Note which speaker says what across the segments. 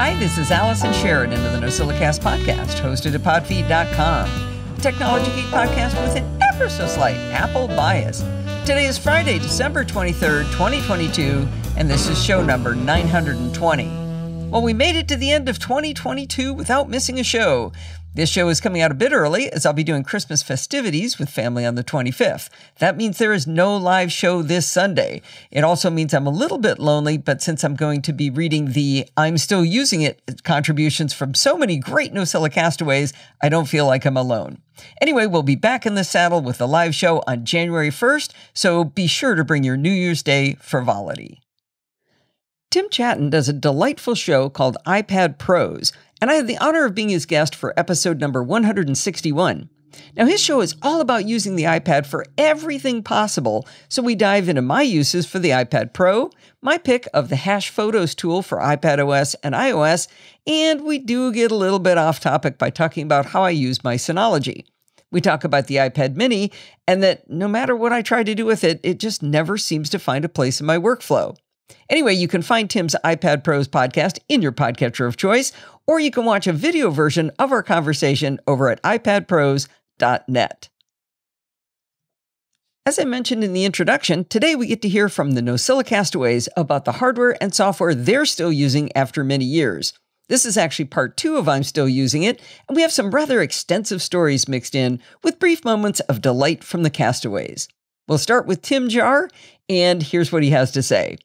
Speaker 1: Hi, this is Allison Sheridan of the NosillaCast podcast, hosted at podfeet.com, a technology geek podcast with an ever so slight Apple bias. Today is Friday, December 23rd, 2022, and this is show number 920. Well, we made it to the end of 2022 without missing a show. This show is coming out a bit early as I'll be doing Christmas festivities with family on the 25th. That means there is no live show this Sunday. It also means I'm a little bit lonely, but since I'm going to be reading the I'm Still Using It contributions from so many great Nosilla castaways, I don't feel like I'm alone. Anyway, we'll be back in the saddle with the live show on January 1st, so be sure to bring your New Year's Day frivolity. Tim Chaten does a delightful show called iPad Pros, and I had the honor of being his guest for episode number 161. Now, his show is all about using the iPad for everything possible, so we dive into my uses for the iPad Pro, my pick of the Hash Photos tool for iPad OS and iOS, and we do get a little bit off topic by talking about how I use my Synology. We talk about the iPad mini and that no matter what I try to do with it, it just never seems to find a place in my workflow. Anyway, you can find Tim's iPad Pros podcast in your podcatcher of choice, or you can watch a video version of our conversation over at iPadPros.net. As I mentioned in the introduction, today we get to hear from the Nosilla castaways about the hardware and software they're still using after many years. This is actually part two of I'm Still Using It, and we have some rather extensive stories mixed in with brief moments of delight from the castaways. We'll start with Tim Jar, and here's what he has to say.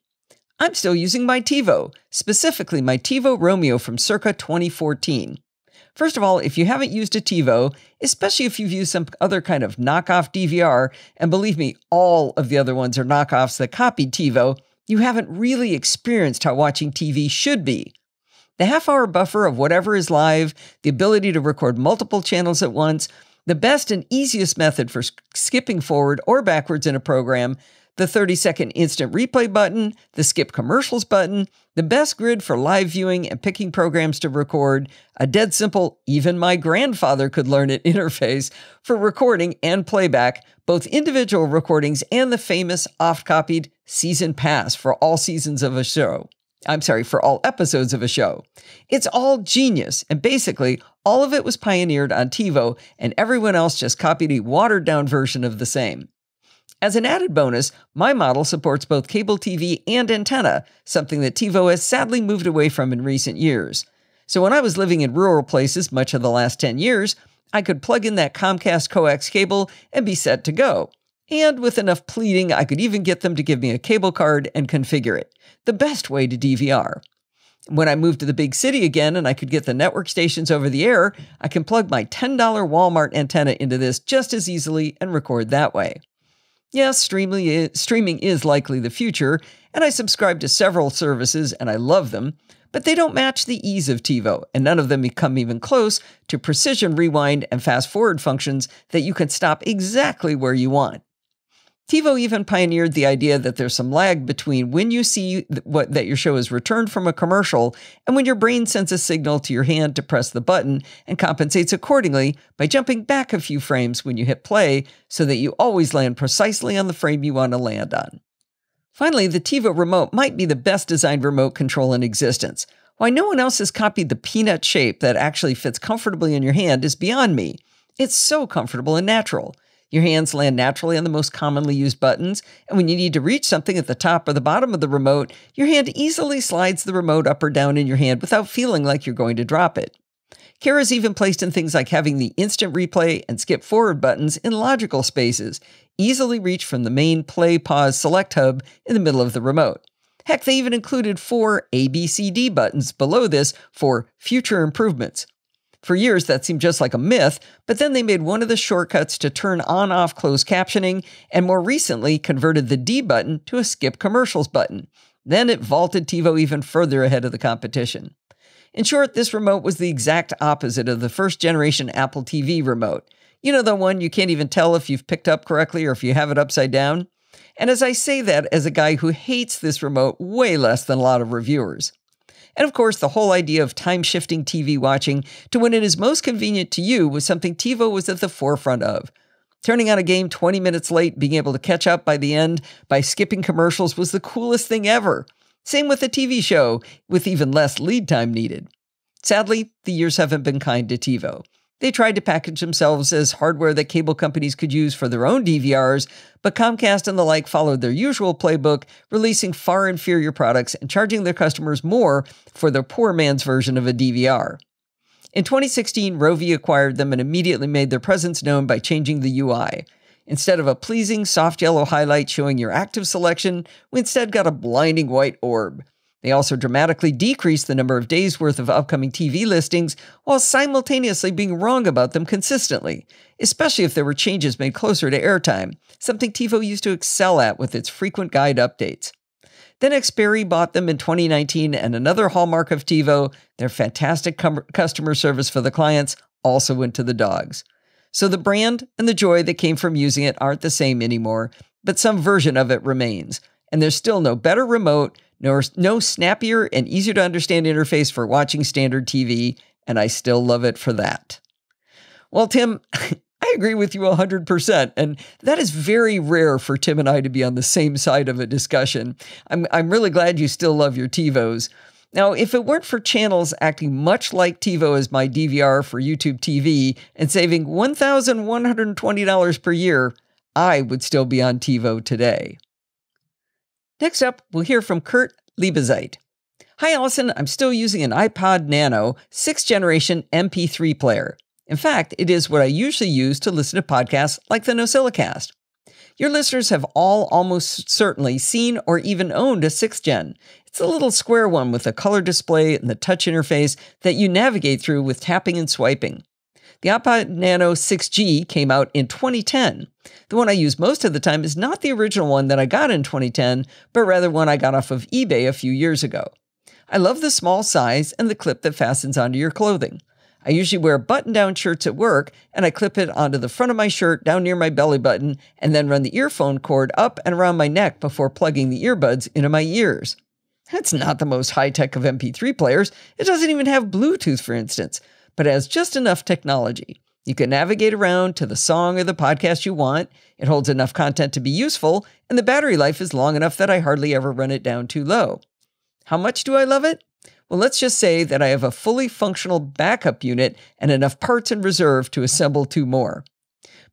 Speaker 1: I'm still using my TiVo, specifically my TiVo Roamio from circa 2014. First of all, if you haven't used a TiVo, especially if you've used some other kind of knockoff DVR, and believe me, all of the other ones are knockoffs that copied TiVo, you haven't really experienced how watching TV should be. The half hour buffer of whatever is live, the ability to record multiple channels at once, the best and easiest method for skipping forward or backwards in a program, the 30 second instant replay button, the skip commercials button, the best grid for live viewing and picking programs to record, a dead simple, even my grandfather could learn it interface for recording and playback, both individual recordings and the famous oft copied season pass for all seasons of a show. I'm sorry, for all episodes of a show. It's all genius, and basically, all of it was pioneered on TiVo, and everyone else just copied a watered down version of the same. As an added bonus, my model supports both cable TV and antenna, something that TiVo has sadly moved away from in recent years. So when I was living in rural places much of the last 10 years, I could plug in that Comcast coax cable and be set to go. And with enough pleading, I could even get them to give me a cable card and configure it. The best way to DVR. When I moved to the big city again and I could get the network stations over the air, I can plug my $10 Walmart antenna into this just as easily and record that way. Yes, streaming is, eh, streaming is likely the future, and I subscribe to several services and I love them, but they don't match the ease of TiVo, and none of them come even close to precision rewind and fast forward functions that you can stop exactly where you want. TiVo even pioneered the idea that there's some lag between when you see what that your show is returned from a commercial and when your brain sends a signal to your hand to press the button and compensates accordingly by jumping back a few frames when you hit play so that you always land precisely on the frame you want to land on. Finally, the TiVo remote might be the best designed remote control in existence. Why no one else has copied the peanut shape that actually fits comfortably in your hand is beyond me. It's so comfortable and natural. Your hands land naturally on the most commonly used buttons, and when you need to reach something at the top or the bottom of the remote, your hand easily slides the remote up or down in your hand without feeling like you're going to drop it. Care is even placed in things like having the instant replay and skip forward buttons in logical spaces, easily reached from the main play pause select hub in the middle of the remote. Heck, they even included four ABCD buttons below this for future improvements, for years, that seemed just like a myth, but then they made one of the shortcuts to turn on off closed captioning, and more recently converted the D button to a skip commercials button. Then it vaulted TiVo even further ahead of the competition. In short, this remote was the exact opposite of the first generation Apple TV remote. You know, the one you can't even tell if you've picked up correctly or if you have it upside down? And as I say that as a guy who hates this remote way less than a lot of reviewers. And of course, the whole idea of time shifting TV watching to when it is most convenient to you was something TiVo was at the forefront of. Turning on a game 20 minutes late, being able to catch up by the end by skipping commercials was the coolest thing ever. Same with a TV show, with even less lead time needed. Sadly, the years haven't been kind to TiVo. They tried to package themselves as hardware that cable companies could use for their own DVRs, but Comcast and the like followed their usual playbook, releasing far inferior products and charging their customers more for their poor man's version of a DVR. In 2016, Rovi acquired them and immediately made their presence known by changing the UI. Instead of a pleasing soft yellow highlight showing your active selection, we instead got a blinding white orb. They also dramatically decreased the number of days worth of upcoming TV listings while simultaneously being wrong about them consistently, especially if there were changes made closer to airtime, something TiVo used to excel at with its frequent guide updates. Then Xperi bought them in 2019, and another hallmark of TiVo, their fantastic customer service for the clients, also went to the dogs. So the brand and the joy that came from using it aren't the same anymore, but some version of it remains. And there's still no better remote, no, no snappier and easier to understand interface for watching standard TV, and I still love it for that. Well, Tim, I agree with you 100%. And that is very rare for Tim and I to be on the same side of a discussion. I'm, I'm really glad you still love your TiVos. Now, if it weren't for channels acting much like TiVo as my DVR for YouTube TV and saving $1,120 per year, I would still be on TiVo today. Next up, we'll hear from Kurt Liebezeit. Hi, Allison. I'm still using an iPod Nano 6th generation MP3 player. In fact, it is what I usually use to listen to podcasts like the NosillaCast. Your listeners have all almost certainly seen or even owned a 6th gen. It's a little square one with a color display and the touch interface that you navigate through with tapping and swiping. The iPod Nano 6G came out in 2010. The one I use most of the time is not the original one that I got in 2010, but rather one I got off of eBay a few years ago. I love the small size and the clip that fastens onto your clothing. I usually wear button down shirts at work, and I clip it onto the front of my shirt down near my belly button, and then run the earphone cord up and around my neck before plugging the earbuds into my ears. That's not the most high tech of MP3 players. It doesn't even have Bluetooth, for instance but it has just enough technology. You can navigate around to the song or the podcast you want. It holds enough content to be useful, and the battery life is long enough that I hardly ever run it down too low. How much do I love it? Well, let's just say that I have a fully functional backup unit and enough parts in reserve to assemble two more.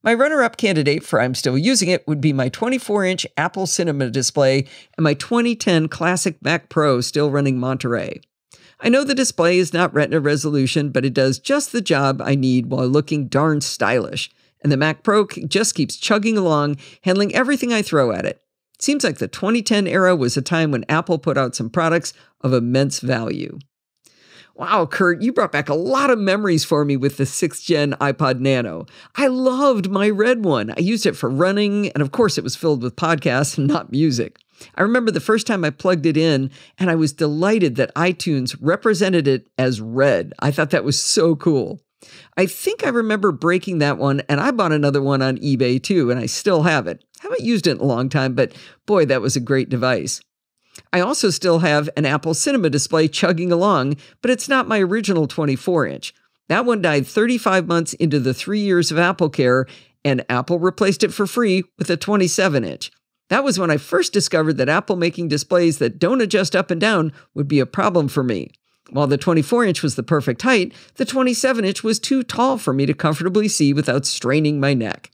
Speaker 1: My runner up candidate for I'm still using it would be my 24 inch Apple Cinema display and my 2010 Classic Mac Pro still running Monterey. I know the display is not Retina resolution, but it does just the job I need while looking darn stylish. And the Mac Pro just keeps chugging along, handling everything I throw at it. Seems like the 2010 era was a time when Apple put out some products of immense value. Wow, Kurt, you brought back a lot of memories for me with the 6th gen iPod Nano. I loved my red one. I used it for running, and of course, it was filled with podcasts and not music. I remember the first time I plugged it in and I was delighted that iTunes represented it as red. I thought that was so cool. I think I remember breaking that one and I bought another one on eBay too, and I still have it. Haven't used it in a long time, but boy, that was a great device. I also still have an Apple Cinema display chugging along, but it's not my original 24 inch. That one died 35 months into the three years of Apple Care, and Apple replaced it for free with a 27 inch. That was when I first discovered that Apple making displays that don't adjust up and down would be a problem for me. While the 24 inch was the perfect height, the 27 inch was too tall for me to comfortably see without straining my neck.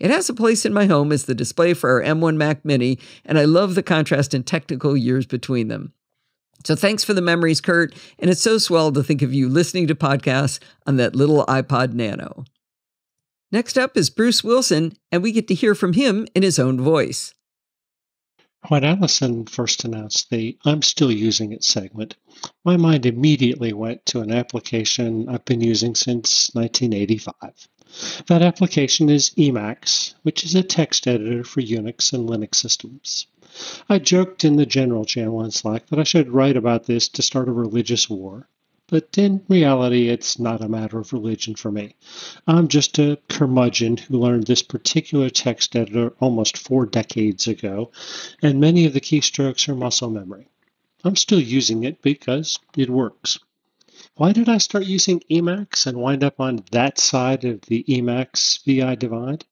Speaker 1: It has a place in my home as the display for our M1 Mac Mini, and I love the contrast in technical years between them. So thanks for the memories, Kurt, and it's so swell to think of you listening to podcasts on that little iPod Nano. Next up is Bruce Wilson, and we get to hear from him in his own voice.
Speaker 2: When Allison first announced the I'm still using it segment, my mind immediately went to an application I've been using since 1985. That application is Emacs, which is a text editor for Unix and Linux systems. I joked in the general channel in Slack that I should write about this to start a religious war. But in reality, it's not a matter of religion for me. I'm just a curmudgeon who learned this particular text editor almost four decades ago, and many of the keystrokes are muscle memory. I'm still using it because it works. Why did I start using Emacs and wind up on that side of the Emacs VI divide?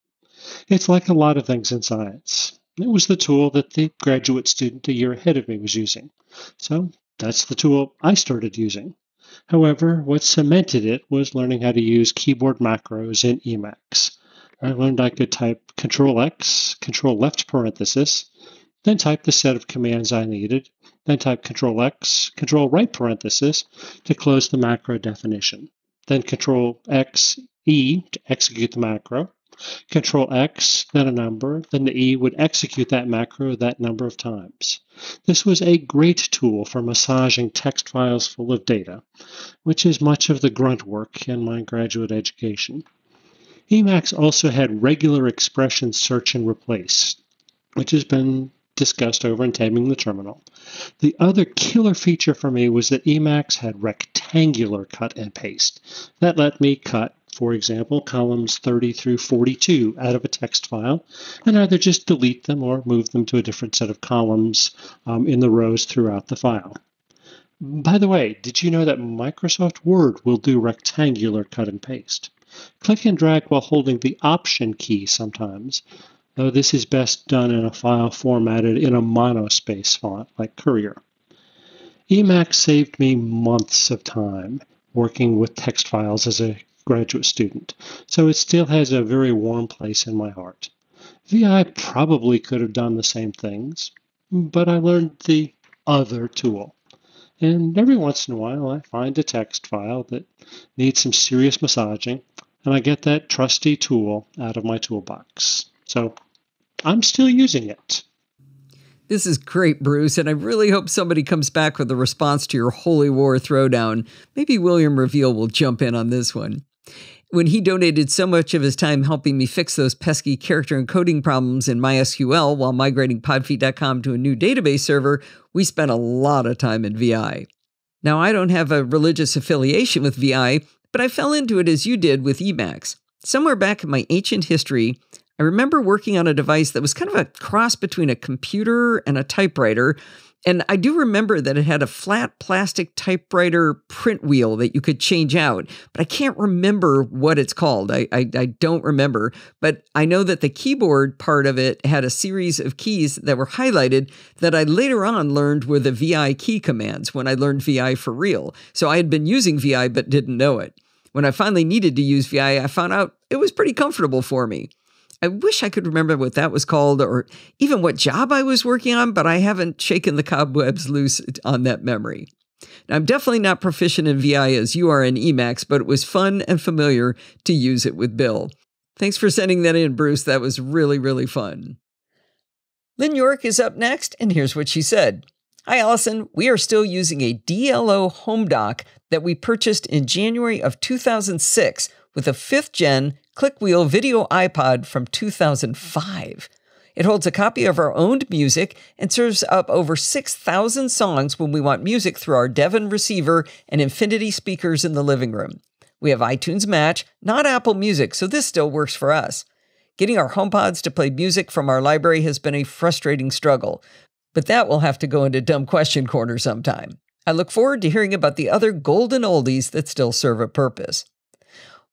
Speaker 2: It's like a lot of things in science. It was the tool that the graduate student a year ahead of me was using. So that's the tool I started using. However, what cemented it was learning how to use keyboard macros in Emacs. I learned I could type Control X, Control Left parenthesis, then type the set of commands I needed, then type Control X, Control Right parenthesis to close the macro definition, then Control X, E to execute the macro, Control X, then a number, then the E would execute that macro that number of times. This was a great tool for massaging text files full of data, which is much of the grunt work in my graduate education. Emacs also had regular expression search and replace, which has been discussed over in Taming the Terminal. The other killer feature for me was that Emacs had rectangular cut and paste. That let me cut for example, columns 30 through 42 out of a text file, and either just delete them or move them to a different set of columns um, in the rows throughout the file. By the way, did you know that Microsoft Word will do rectangular cut and paste? Click and drag while holding the Option key sometimes, though this is best done in a file formatted in a monospace font like Courier. Emacs saved me months of time working with text files as a graduate student, so it still has a very warm place in my heart. VI probably could have done the same things, but I learned the other tool. And every once in a while, I find a text file that needs some serious massaging, and I get that trusty tool out of my toolbox. So I'm still using it.
Speaker 1: This is great, Bruce, and I really hope somebody comes back with a response to your Holy War throwdown. Maybe William Reveal will jump in on this one when he donated so much of his time helping me fix those pesky character encoding problems in MySQL while migrating podfeet.com to a new database server, we spent a lot of time in VI. Now, I don't have a religious affiliation with VI, but I fell into it as you did with Emacs. Somewhere back in my ancient history, I remember working on a device that was kind of a cross between a computer and a typewriter and I do remember that it had a flat plastic typewriter print wheel that you could change out, but I can't remember what it's called. I, I, I, don't remember, but I know that the keyboard part of it had a series of keys that were highlighted that I later on learned were the VI key commands when I learned VI for real. So I had been using VI but didn't know it. When I finally needed to use VI, I found out it was pretty comfortable for me. I wish I could remember what that was called or even what job I was working on, but I haven't shaken the cobwebs loose on that memory. Now, I'm definitely not proficient in VI as you are in Emacs, but it was fun and familiar to use it with Bill. Thanks for sending that in, Bruce. That was really, really fun. Lynn York is up next, and here's what she said. Hi, Allison. We are still using a DLO home dock that we purchased in January of 2006 with a fifth gen Clickwheel video iPod from 2005. It holds a copy of our owned music and serves up over 6,000 songs when we want music through our Denon receiver and Infinity speakers in the living room. We have iTunes Match, not Apple Music, so this still works for us. Getting our HomePods to play music from our library has been a frustrating struggle, but that will have to go into Dumb Question Corner sometime. I look forward to hearing about the other golden oldies that still serve a purpose.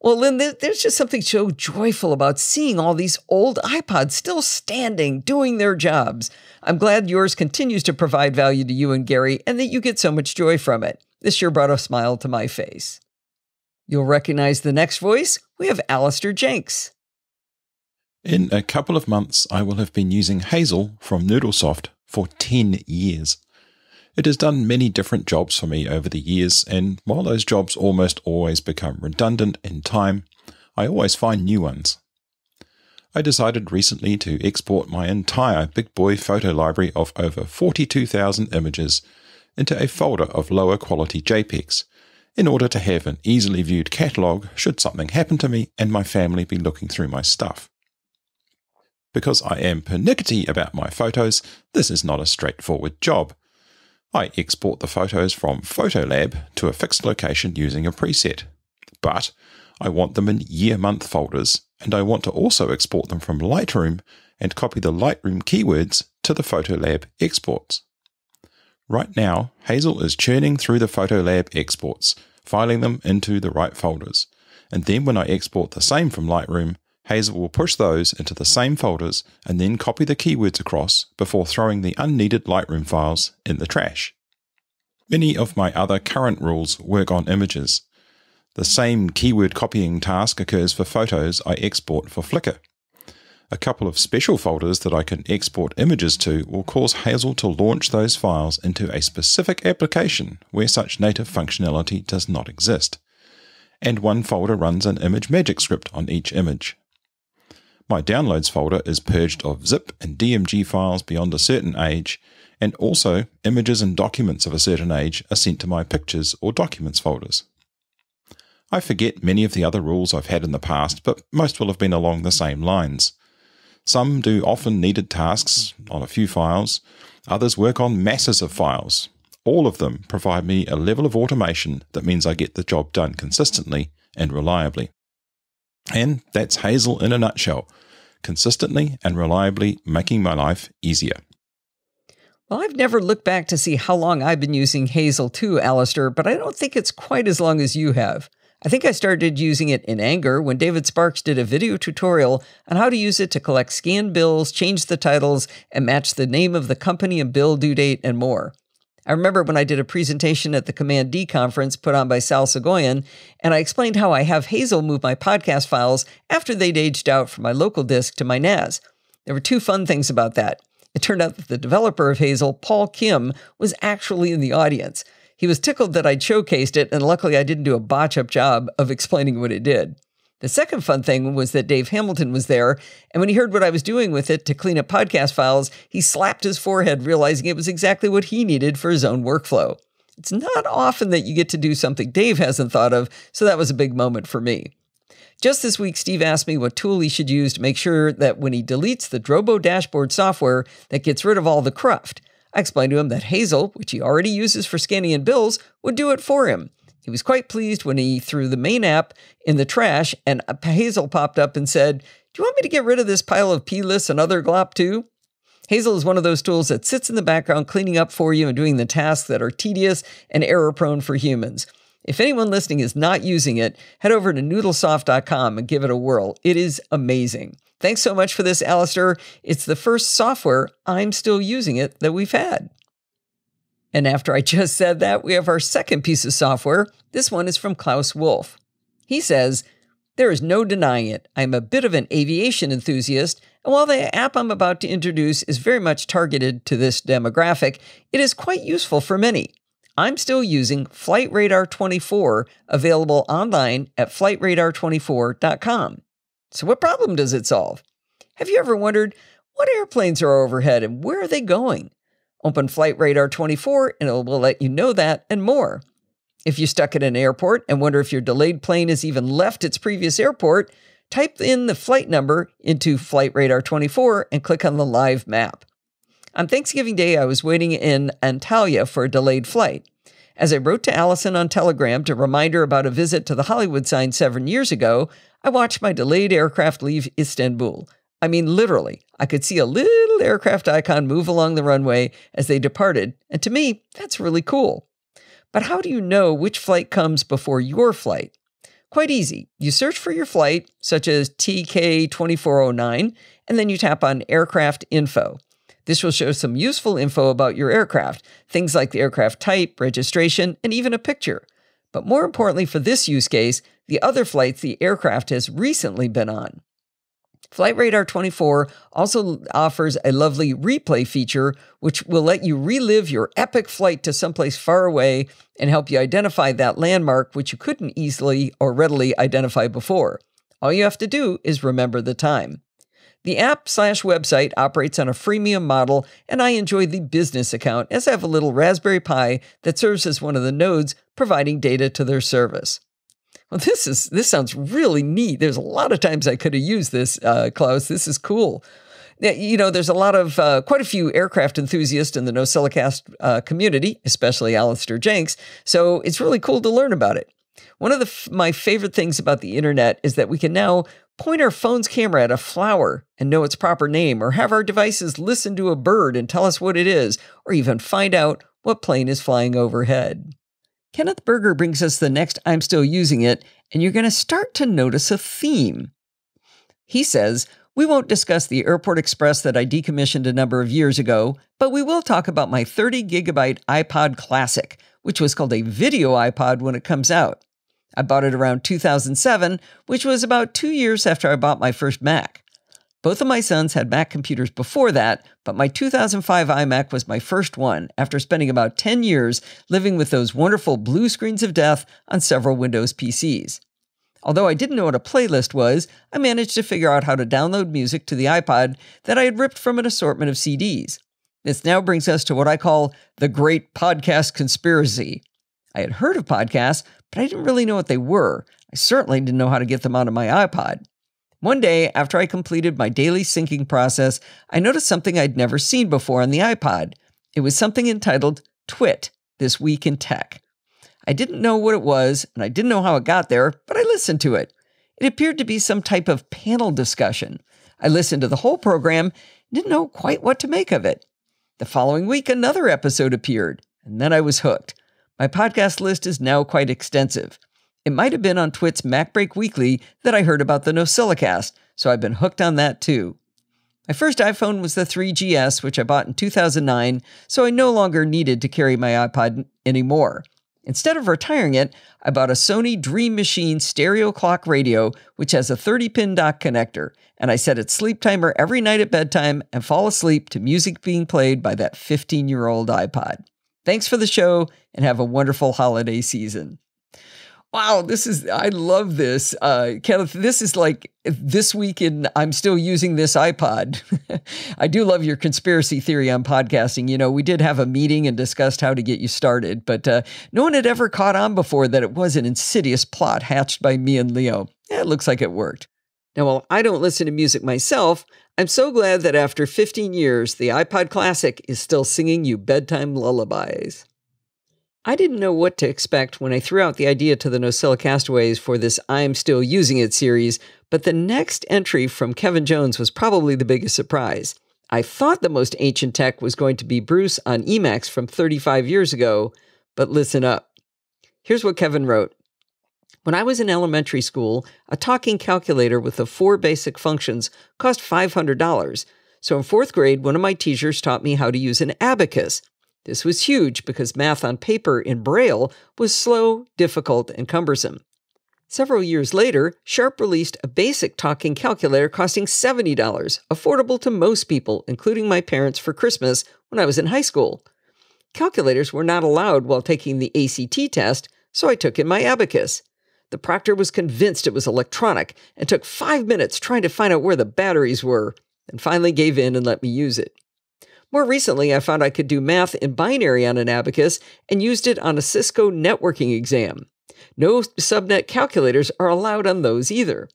Speaker 1: Well, Lynn, there's just something so joyful about seeing all these old iPods still standing, doing their jobs. I'm glad yours continues to provide value to you and Gary, and that you get so much joy from it. This sure brought a smile to my face. You'll recognize the next voice. We have Allister Jenks.
Speaker 3: In a couple of months, I will have been using Hazel from Noodlesoft for 10 years. It has done many different jobs for me over the years, and while those jobs almost always become redundant in time, I always find new ones. I decided recently to export my entire big boy photo library of over 42,000 images into a folder of lower quality JPEGs in order to have an easily viewed catalogue should something happen to me and my family be looking through my stuff. Because I am pernickety about my photos, this is not a straightforward job, I export the photos from Photolab to a fixed location using a preset. But I want them in year month folders, and I want to also export them from Lightroom and copy the Lightroom keywords to the Photolab exports. Right now, Hazel is churning through the Photolab exports, filing them into the right folders. And then when I export the same from Lightroom, Hazel will push those into the same folders and then copy the keywords across before throwing the unneeded Lightroom files in the trash. Many of my other current rules work on images. The same keyword copying task occurs for photos I export for Flickr. A couple of special folders that I can export images to will cause Hazel to launch those files into a specific application where such native functionality does not exist. And one folder runs an ImageMagick script on each image. My downloads folder is purged of zip and DMG files beyond a certain age, and also images and documents of a certain age are sent to my pictures or documents folders. I forget many of the other rules I've had in the past, but most will have been along the same lines. Some do often needed tasks on a few files, others work on masses of files. All of them provide me a level of automation that means I get the job done consistently and reliably. And that's Hazel in a nutshell consistently and reliably making my life easier.
Speaker 1: Well, I've never looked back to see how long I've been using Hazel too, Allister, but I don't think it's quite as long as you have. I think I started using it in anger when David Sparks did a video tutorial on how to use it to collect scanned bills, change the titles, and match the name of the company and bill due date and more. I remember when I did a presentation at the Command D conference put on by Sal Soghoian, and I explained how I have Hazel move my podcast files after they'd aged out from my local disk to my NAS. There were two fun things about that. It turned out that the developer of Hazel, Paul Kim, was actually in the audience. He was tickled that I'd showcased it, and luckily I didn't do a botch up job of explaining what it did. The second fun thing was that Dave Hamilton was there, and when he heard what I was doing with it to clean up podcast files, he slapped his forehead, realizing it was exactly what he needed for his own workflow. It's not often that you get to do something Dave hasn't thought of, so that was a big moment for me. Just this week, Steve asked me what tool he should use to make sure that when he deletes the Drobo dashboard software that gets rid of all the cruft. I explained to him that Hazel, which he already uses for scanning in bills, would do it for him. He was quite pleased when he threw the main app in the trash and Hazel popped up and said, Do you want me to get rid of this pile of P lists and other glop too? Hazel is one of those tools that sits in the background cleaning up for you and doing the tasks that are tedious and error prone for humans. If anyone listening is not using it, head over to noodlesoft.com and give it a whirl. It is amazing. Thanks so much for this, Allister. It's the first software I'm still using it that we've had. And after I just said that, we have our second piece of software. This one is from Claus Wolf. He says, There is no denying it. I am a bit of an aviation enthusiast, and while the app I'm about to introduce is very much targeted to this demographic, it is quite useful for many. I'm still using Flight Radar 24, available online at flightradar24.com. So, what problem does it solve? Have you ever wondered what airplanes are overhead and where are they going? Open Flight Radar 24 and it will let you know that and more. If you're stuck at an airport and wonder if your delayed plane has even left its previous airport, type in the flight number into Flight Radar 24 and click on the live map. On Thanksgiving Day, I was waiting in Antalya for a delayed flight. As I wrote to Allison on Telegram to remind her about a visit to the Hollywood sign seven years ago, I watched my delayed aircraft leave Istanbul. I mean, literally, I could see a little aircraft icon move along the runway as they departed, and to me, that's really cool. But how do you know which flight comes before your flight? Quite easy. You search for your flight, such as TK2409, and then you tap on Aircraft Info. This will show some useful info about your aircraft, things like the aircraft type, registration, and even a picture. But more importantly for this use case, the other flights the aircraft has recently been on. Flight Radar 24 also offers a lovely replay feature, which will let you relive your epic flight to someplace far away and help you identify that landmark which you couldn't easily or readily identify before. All you have to do is remember the time. The app slash website operates on a freemium model, and I enjoy the business account as I have a little Raspberry Pi that serves as one of the nodes providing data to their service. Well, this is this sounds really neat. There's a lot of times I could have used this, uh, Claus. This is cool. You know, there's a lot of uh, quite a few aircraft enthusiasts in the NosillaCast uh, community, especially Allister Jenks. So it's really cool to learn about it. One of the, my favorite things about the internet is that we can now point our phone's camera at a flower and know its proper name, or have our devices listen to a bird and tell us what it is, or even find out what plane is flying overhead. Kenneth Berger brings us the next I'm Still Using It, and you're going to start to notice a theme. He says, We won't discuss the Airport Express that I decommissioned a number of years ago, but we will talk about my 30 gigabyte iPod Classic, which was called a video iPod when it comes out. I bought it around 2007, which was about two years after I bought my first Mac. Both of my sons had Mac computers before that, but my 2005 iMac was my first one after spending about 10 years living with those wonderful blue screens of death on several Windows PCs. Although I didn't know what a playlist was, I managed to figure out how to download music to the iPod that I had ripped from an assortment of CDs. This now brings us to what I call the Great Podcast Conspiracy. I had heard of podcasts, but I didn't really know what they were. I certainly didn't know how to get them onto my iPod. One day, after I completed my daily syncing process, I noticed something I'd never seen before on the iPod. It was something entitled Twit, This Week in Tech. I didn't know what it was, and I didn't know how it got there, but I listened to it. It appeared to be some type of panel discussion. I listened to the whole program, didn't know quite what to make of it. The following week, another episode appeared, and then I was hooked. My podcast list is now quite extensive. It might have been on Twit's MacBreak Weekly that I heard about the NosillaCast, so I've been hooked on that too. My first iPhone was the 3GS, which I bought in 2009, so I no longer needed to carry my iPod anymore. Instead of retiring it, I bought a Sony Dream Machine stereo clock radio, which has a 30 pin dock connector, and I set its sleep timer every night at bedtime and fall asleep to music being played by that 15 year old iPod. Thanks for the show and have a wonderful holiday season. Wow, this is, I love this. Uh, Kenneth, this is like this week in I'm still using this iPod. I do love your conspiracy theory on podcasting. You know, we did have a meeting and discussed how to get you started, but uh, no one had ever caught on before that it was an insidious plot hatched by me and Leo. Yeah, it looks like it worked. Now, while I don't listen to music myself, I'm so glad that after 15 years, the iPod Classic is still singing you bedtime lullabies. I didn't know what to expect when I threw out the idea to the Nosilla Castaways for this I'm Still Using It series, but the next entry from Kevin Jones was probably the biggest surprise. I thought the most ancient tech was going to be Bruce on Emacs from 35 years ago, but listen up. Here's what Kevin wrote. When I was in elementary school, a talking calculator with the four basic functions cost $500. So in fourth grade, one of my teachers taught me how to use an abacus. This was huge because math on paper in Braille was slow, difficult, and cumbersome. Several years later, Sharp released a basic talking calculator costing $70, affordable to most people, including my parents, for Christmas when I was in high school. Calculators were not allowed while taking the ACT test, so I took in my abacus. The proctor was convinced it was electronic and took five minutes trying to find out where the batteries were, and finally gave in and let me use it. More recently, I found I could do math in binary on an abacus and used it on a Cisco networking exam. No subnet calculators are allowed on those either.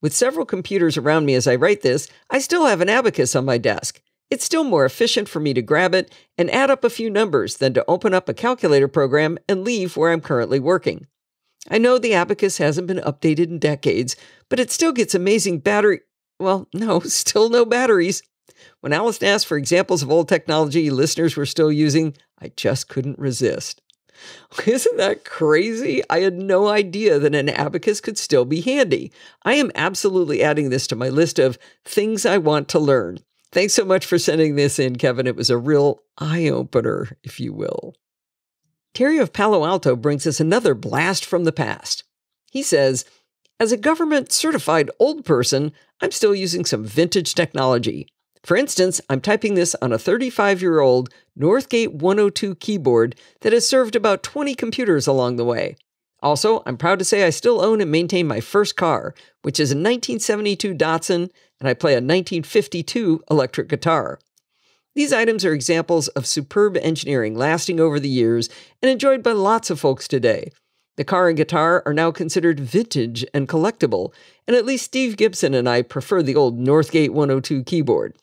Speaker 1: With several computers around me as I write this, I still have an abacus on my desk. It's still more efficient for me to grab it and add up a few numbers than to open up a calculator program and leave where I'm currently working. I know the abacus hasn't been updated in decades, but it still gets amazing battery. Well, no, still no batteries. When Alice asked for examples of old technology listeners were still using, I just couldn't resist. Isn't that crazy? I had no idea that an abacus could still be handy. I am absolutely adding this to my list of things I want to learn. Thanks so much for sending this in, Kevin. It was a real eye opener, if you will. Terry of Palo Alto brings us another blast from the past. He says, As a government certified old person, I'm still using some vintage technology. For instance, I'm typing this on a 35 year old Northgate 102 keyboard that has served about 20 computers along the way. Also, I'm proud to say I still own and maintain my first car, which is a 1972 Datsun, and I play a 1952 electric guitar. These items are examples of superb engineering lasting over the years and enjoyed by lots of folks today. The car and guitar are now considered vintage and collectible, and at least Steve Gibson and I prefer the old Northgate 102 keyboard.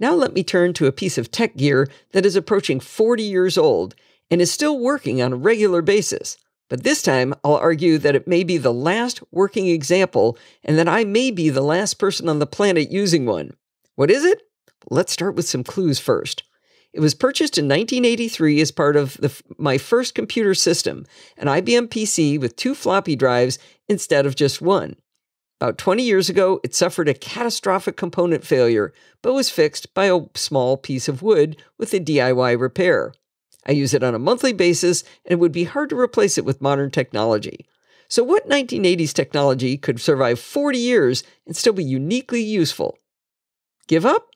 Speaker 1: Now let me turn to a piece of tech gear that is approaching 40 years old and is still working on a regular basis. But this time, I'll argue that it may be the last working example and that I may be the last person on the planet using one. What is it? Let's start with some clues first. It was purchased in 1983 as part of the, my first computer system, an IBM PC with two floppy drives instead of just one. About 20 years ago, it suffered a catastrophic component failure, but was fixed by a small piece of wood with a DIY repair. I use it on a monthly basis, and it would be hard to replace it with modern technology. So, what 1980s technology could survive 40 years and still be uniquely useful? Give up?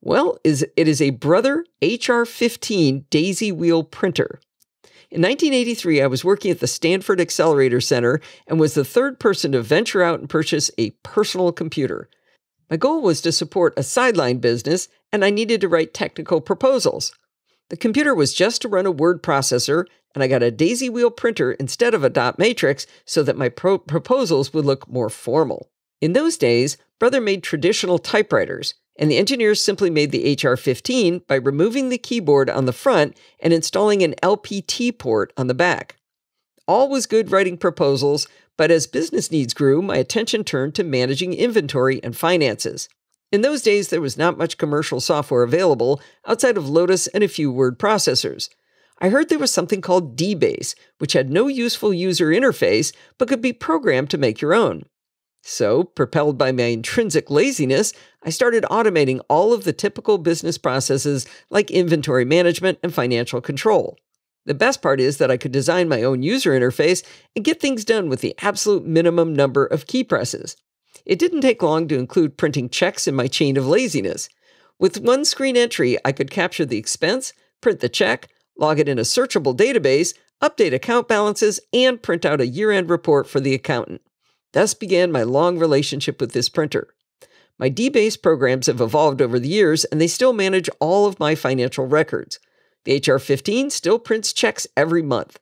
Speaker 1: Well, is it is a Brother HR15 daisy wheel printer. In 1983, I was working at the Stanford Accelerator Center and was the third person to venture out and purchase a personal computer. My goal was to support a sideline business, and I needed to write technical proposals. The computer was just to run a word processor, and I got a daisy wheel printer instead of a dot matrix so that my pro- proposals would look more formal. In those days, Brother made traditional typewriters, and the engineers simply made the HR 15 by removing the keyboard on the front and installing an LPT port on the back. All was good writing proposals, but as business needs grew, my attention turned to managing inventory and finances. In those days, there was not much commercial software available outside of Lotus and a few word processors. I heard there was something called DBase, which had no useful user interface but could be programmed to make your own. So, propelled by my intrinsic laziness, I started automating all of the typical business processes like inventory management and financial control. The best part is that I could design my own user interface and get things done with the absolute minimum number of key presses. It didn't take long to include printing checks in my chain of laziness. With one screen entry, I could capture the expense, print the check, log it in a searchable database, update account balances, and print out a year end report for the accountant. Thus began my long relationship with this printer. My DBase programs have evolved over the years, and they still manage all of my financial records. The HR 15 still prints checks every month.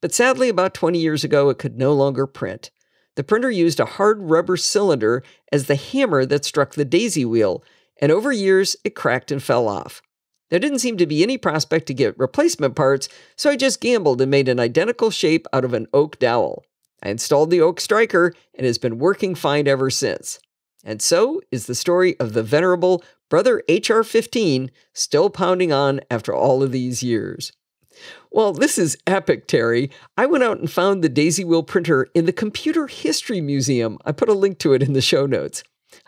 Speaker 1: But sadly, about 20 years ago, it could no longer print. The printer used a hard rubber cylinder as the hammer that struck the daisy wheel, and over years it cracked and fell off. There didn't seem to be any prospect to get replacement parts, so I just gambled and made an identical shape out of an oak dowel. I installed the oak striker and has been working fine ever since. And so is the story of the venerable Brother HR 15 still pounding on after all of these years. Well, this is epic, Terry. I went out and found the Daisy Wheel printer in the Computer History Museum. I put a link to it in the show notes.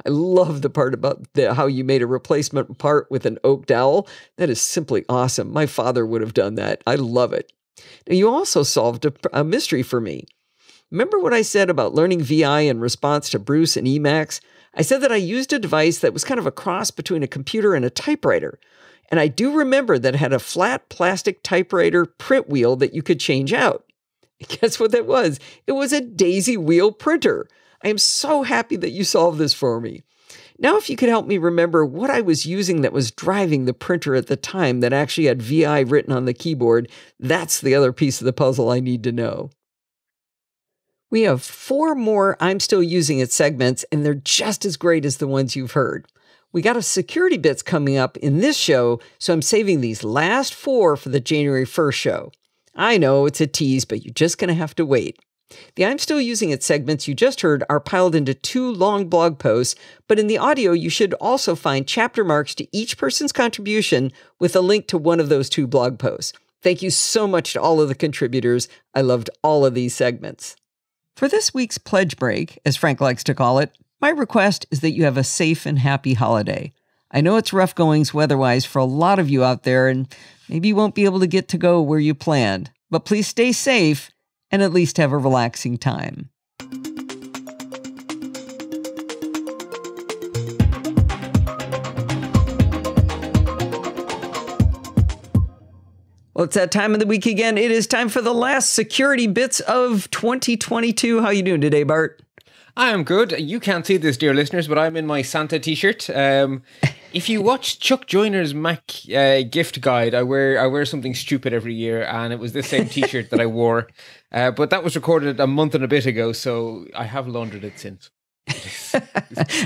Speaker 1: I love the part about the, how you made a replacement part with an oak dowel. That is simply awesome. My father would have done that. I love it. Now, you also solved a, a mystery for me. Remember what I said about learning VI in response to Bruce and Emacs? I said that I used a device that was kind of a cross between a computer and a typewriter. And I do remember that it had a flat plastic typewriter print wheel that you could change out. Guess what that was? It was a daisy wheel printer. I am so happy that you solved this for me. Now, if you could help me remember what I was using that was driving the printer at the time that actually had VI written on the keyboard, that's the other piece of the puzzle I need to know. We have four more I'm still using it segments, and they're just as great as the ones you've heard. We got a security bits coming up in this show, so I'm saving these last four for the January 1st show. I know it's a tease, but you're just going to have to wait. The I'm Still Using It segments you just heard are piled into two long blog posts, but in the audio, you should also find chapter marks to each person's contribution with a link to one of those two blog posts. Thank you so much to all of the contributors. I loved all of these segments. For this week's pledge break, as Frank likes to call it, my request is that you have a safe and happy holiday. I know it's rough goings weather-wise for a lot of you out there, and maybe you won't be able to get to go where you planned. But please stay safe and at least have a relaxing time. Well, it's that time of the week again. It is time for the last security bits of 2022. How are you doing today, Bart?
Speaker 4: I am good. You can't see this, dear listeners, but I'm in my Santa T-shirt. Um, if you watch Chuck Joiner's Mac uh, gift guide, I wear I wear something stupid every year, and it was the same T-shirt that I wore. Uh, but that was recorded a month and a bit ago, so I have laundered it since.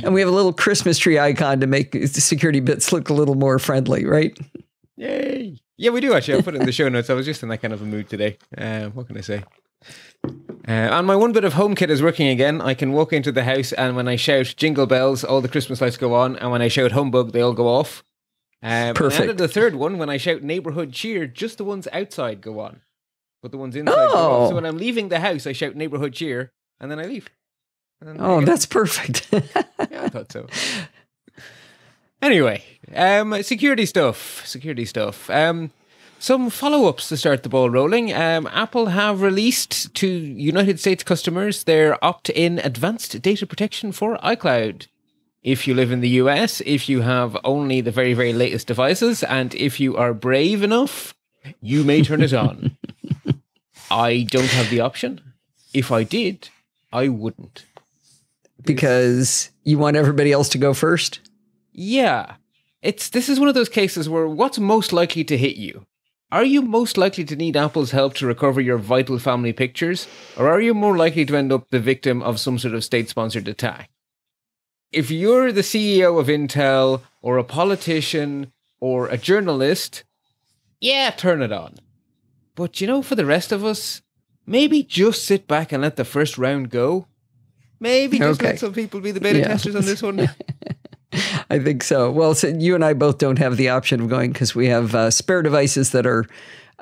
Speaker 1: and we have a little Christmas tree icon to make the security bits look a little more friendly, right?
Speaker 4: Yay! Yeah, we do actually. I'll put it in the show notes. I was just in that kind of a mood today. Uh, what can I say? Uh, and my one bit of home kit is working again. I can walk into the house, and when I shout "Jingle Bells," all the Christmas lights go on, and when I shout "Humbug," they all go off. Um, Perfect. And the third one, when I shout "Neighborhood Cheer," just the ones outside go on, but the ones inside oh. go off. So when I'm leaving the house, I shout "Neighborhood Cheer," and then I leave.
Speaker 1: Oh, that's perfect.
Speaker 4: yeah, I thought so. Anyway, um, security stuff. Security stuff. Um, some follow-ups to start the ball rolling. Um, Apple have released to United States customers their opt-in advanced data protection for iCloud. If you live in the US, if you have only the very, very latest devices, and if you are brave enough, you may turn it on. I don't have the option. If I did, I wouldn't.
Speaker 1: because you want everybody else to go first.
Speaker 4: Yeah. It's this is one of those cases where what's most likely to hit you? Are you most likely to need Apple's help to recover your vital family pictures, or are you more likely to end up the victim of some sort of state sponsored attack? If you're the CEO of Intel, or a politician, or a journalist, yeah, turn it on. But you know, for the rest of us, maybe just sit back and let the first round go. Maybe just
Speaker 1: Okay.
Speaker 4: let some people be the beta
Speaker 1: Yeah.
Speaker 4: testers on this one.
Speaker 1: I think so. Well, so you and I both don't have the option of going because we have uh, spare devices that are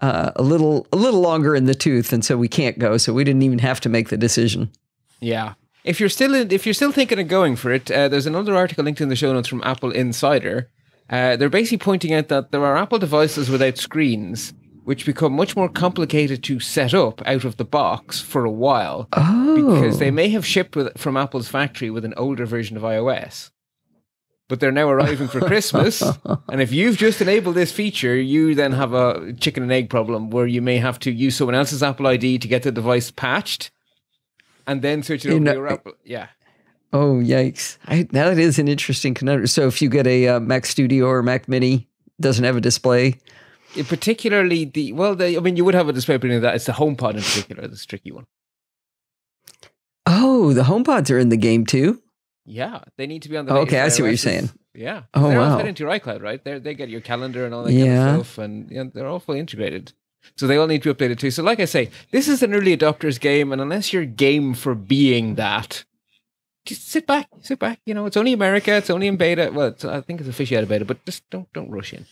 Speaker 1: uh, a little a little longer in the tooth, and so we can't go. So we didn't even have to make the decision.
Speaker 4: Yeah. If you're still in, if you're still thinking of going for it, uh, there's another article linked in the show notes from Apple Insider. Uh, they're basically pointing out that there are Apple devices without screens, which become much more complicated to set up out of the box for a while
Speaker 1: Oh,
Speaker 4: because they may have shipped with, from Apple's factory with an older version of iOS. But they're now arriving for Christmas, and if you've just enabled this feature, you then have a chicken and egg problem where you may have to use someone else's Apple ID to get the device patched, and then switch it
Speaker 1: You
Speaker 4: over
Speaker 1: know-
Speaker 4: to your Apple. Yeah,
Speaker 1: oh, yikes! I, that is an interesting conundrum. So if you get a uh, Mac Studio or Mac Mini, doesn't have a display.
Speaker 4: It particularly the well, the, I mean, you would have a display, but in that it's the HomePod in particular that's a tricky one.
Speaker 1: Oh, the HomePods are in the game too.
Speaker 4: Yeah, they need to be on the.
Speaker 1: Oh, okay, I see what you're saying.
Speaker 4: Yeah.
Speaker 1: Oh,
Speaker 4: they're all
Speaker 1: wow.
Speaker 4: fed into your iCloud, right? They they get your calendar and all that kind of stuff, and yeah, they're all fully integrated. So they all need to be updated too. So, like I say, this is an early adopters game, and unless you're game for being that, just sit back, sit back. You know, it's only America, it's only in beta. Well, it's, I think it's officially out of beta, but just don't don't rush in.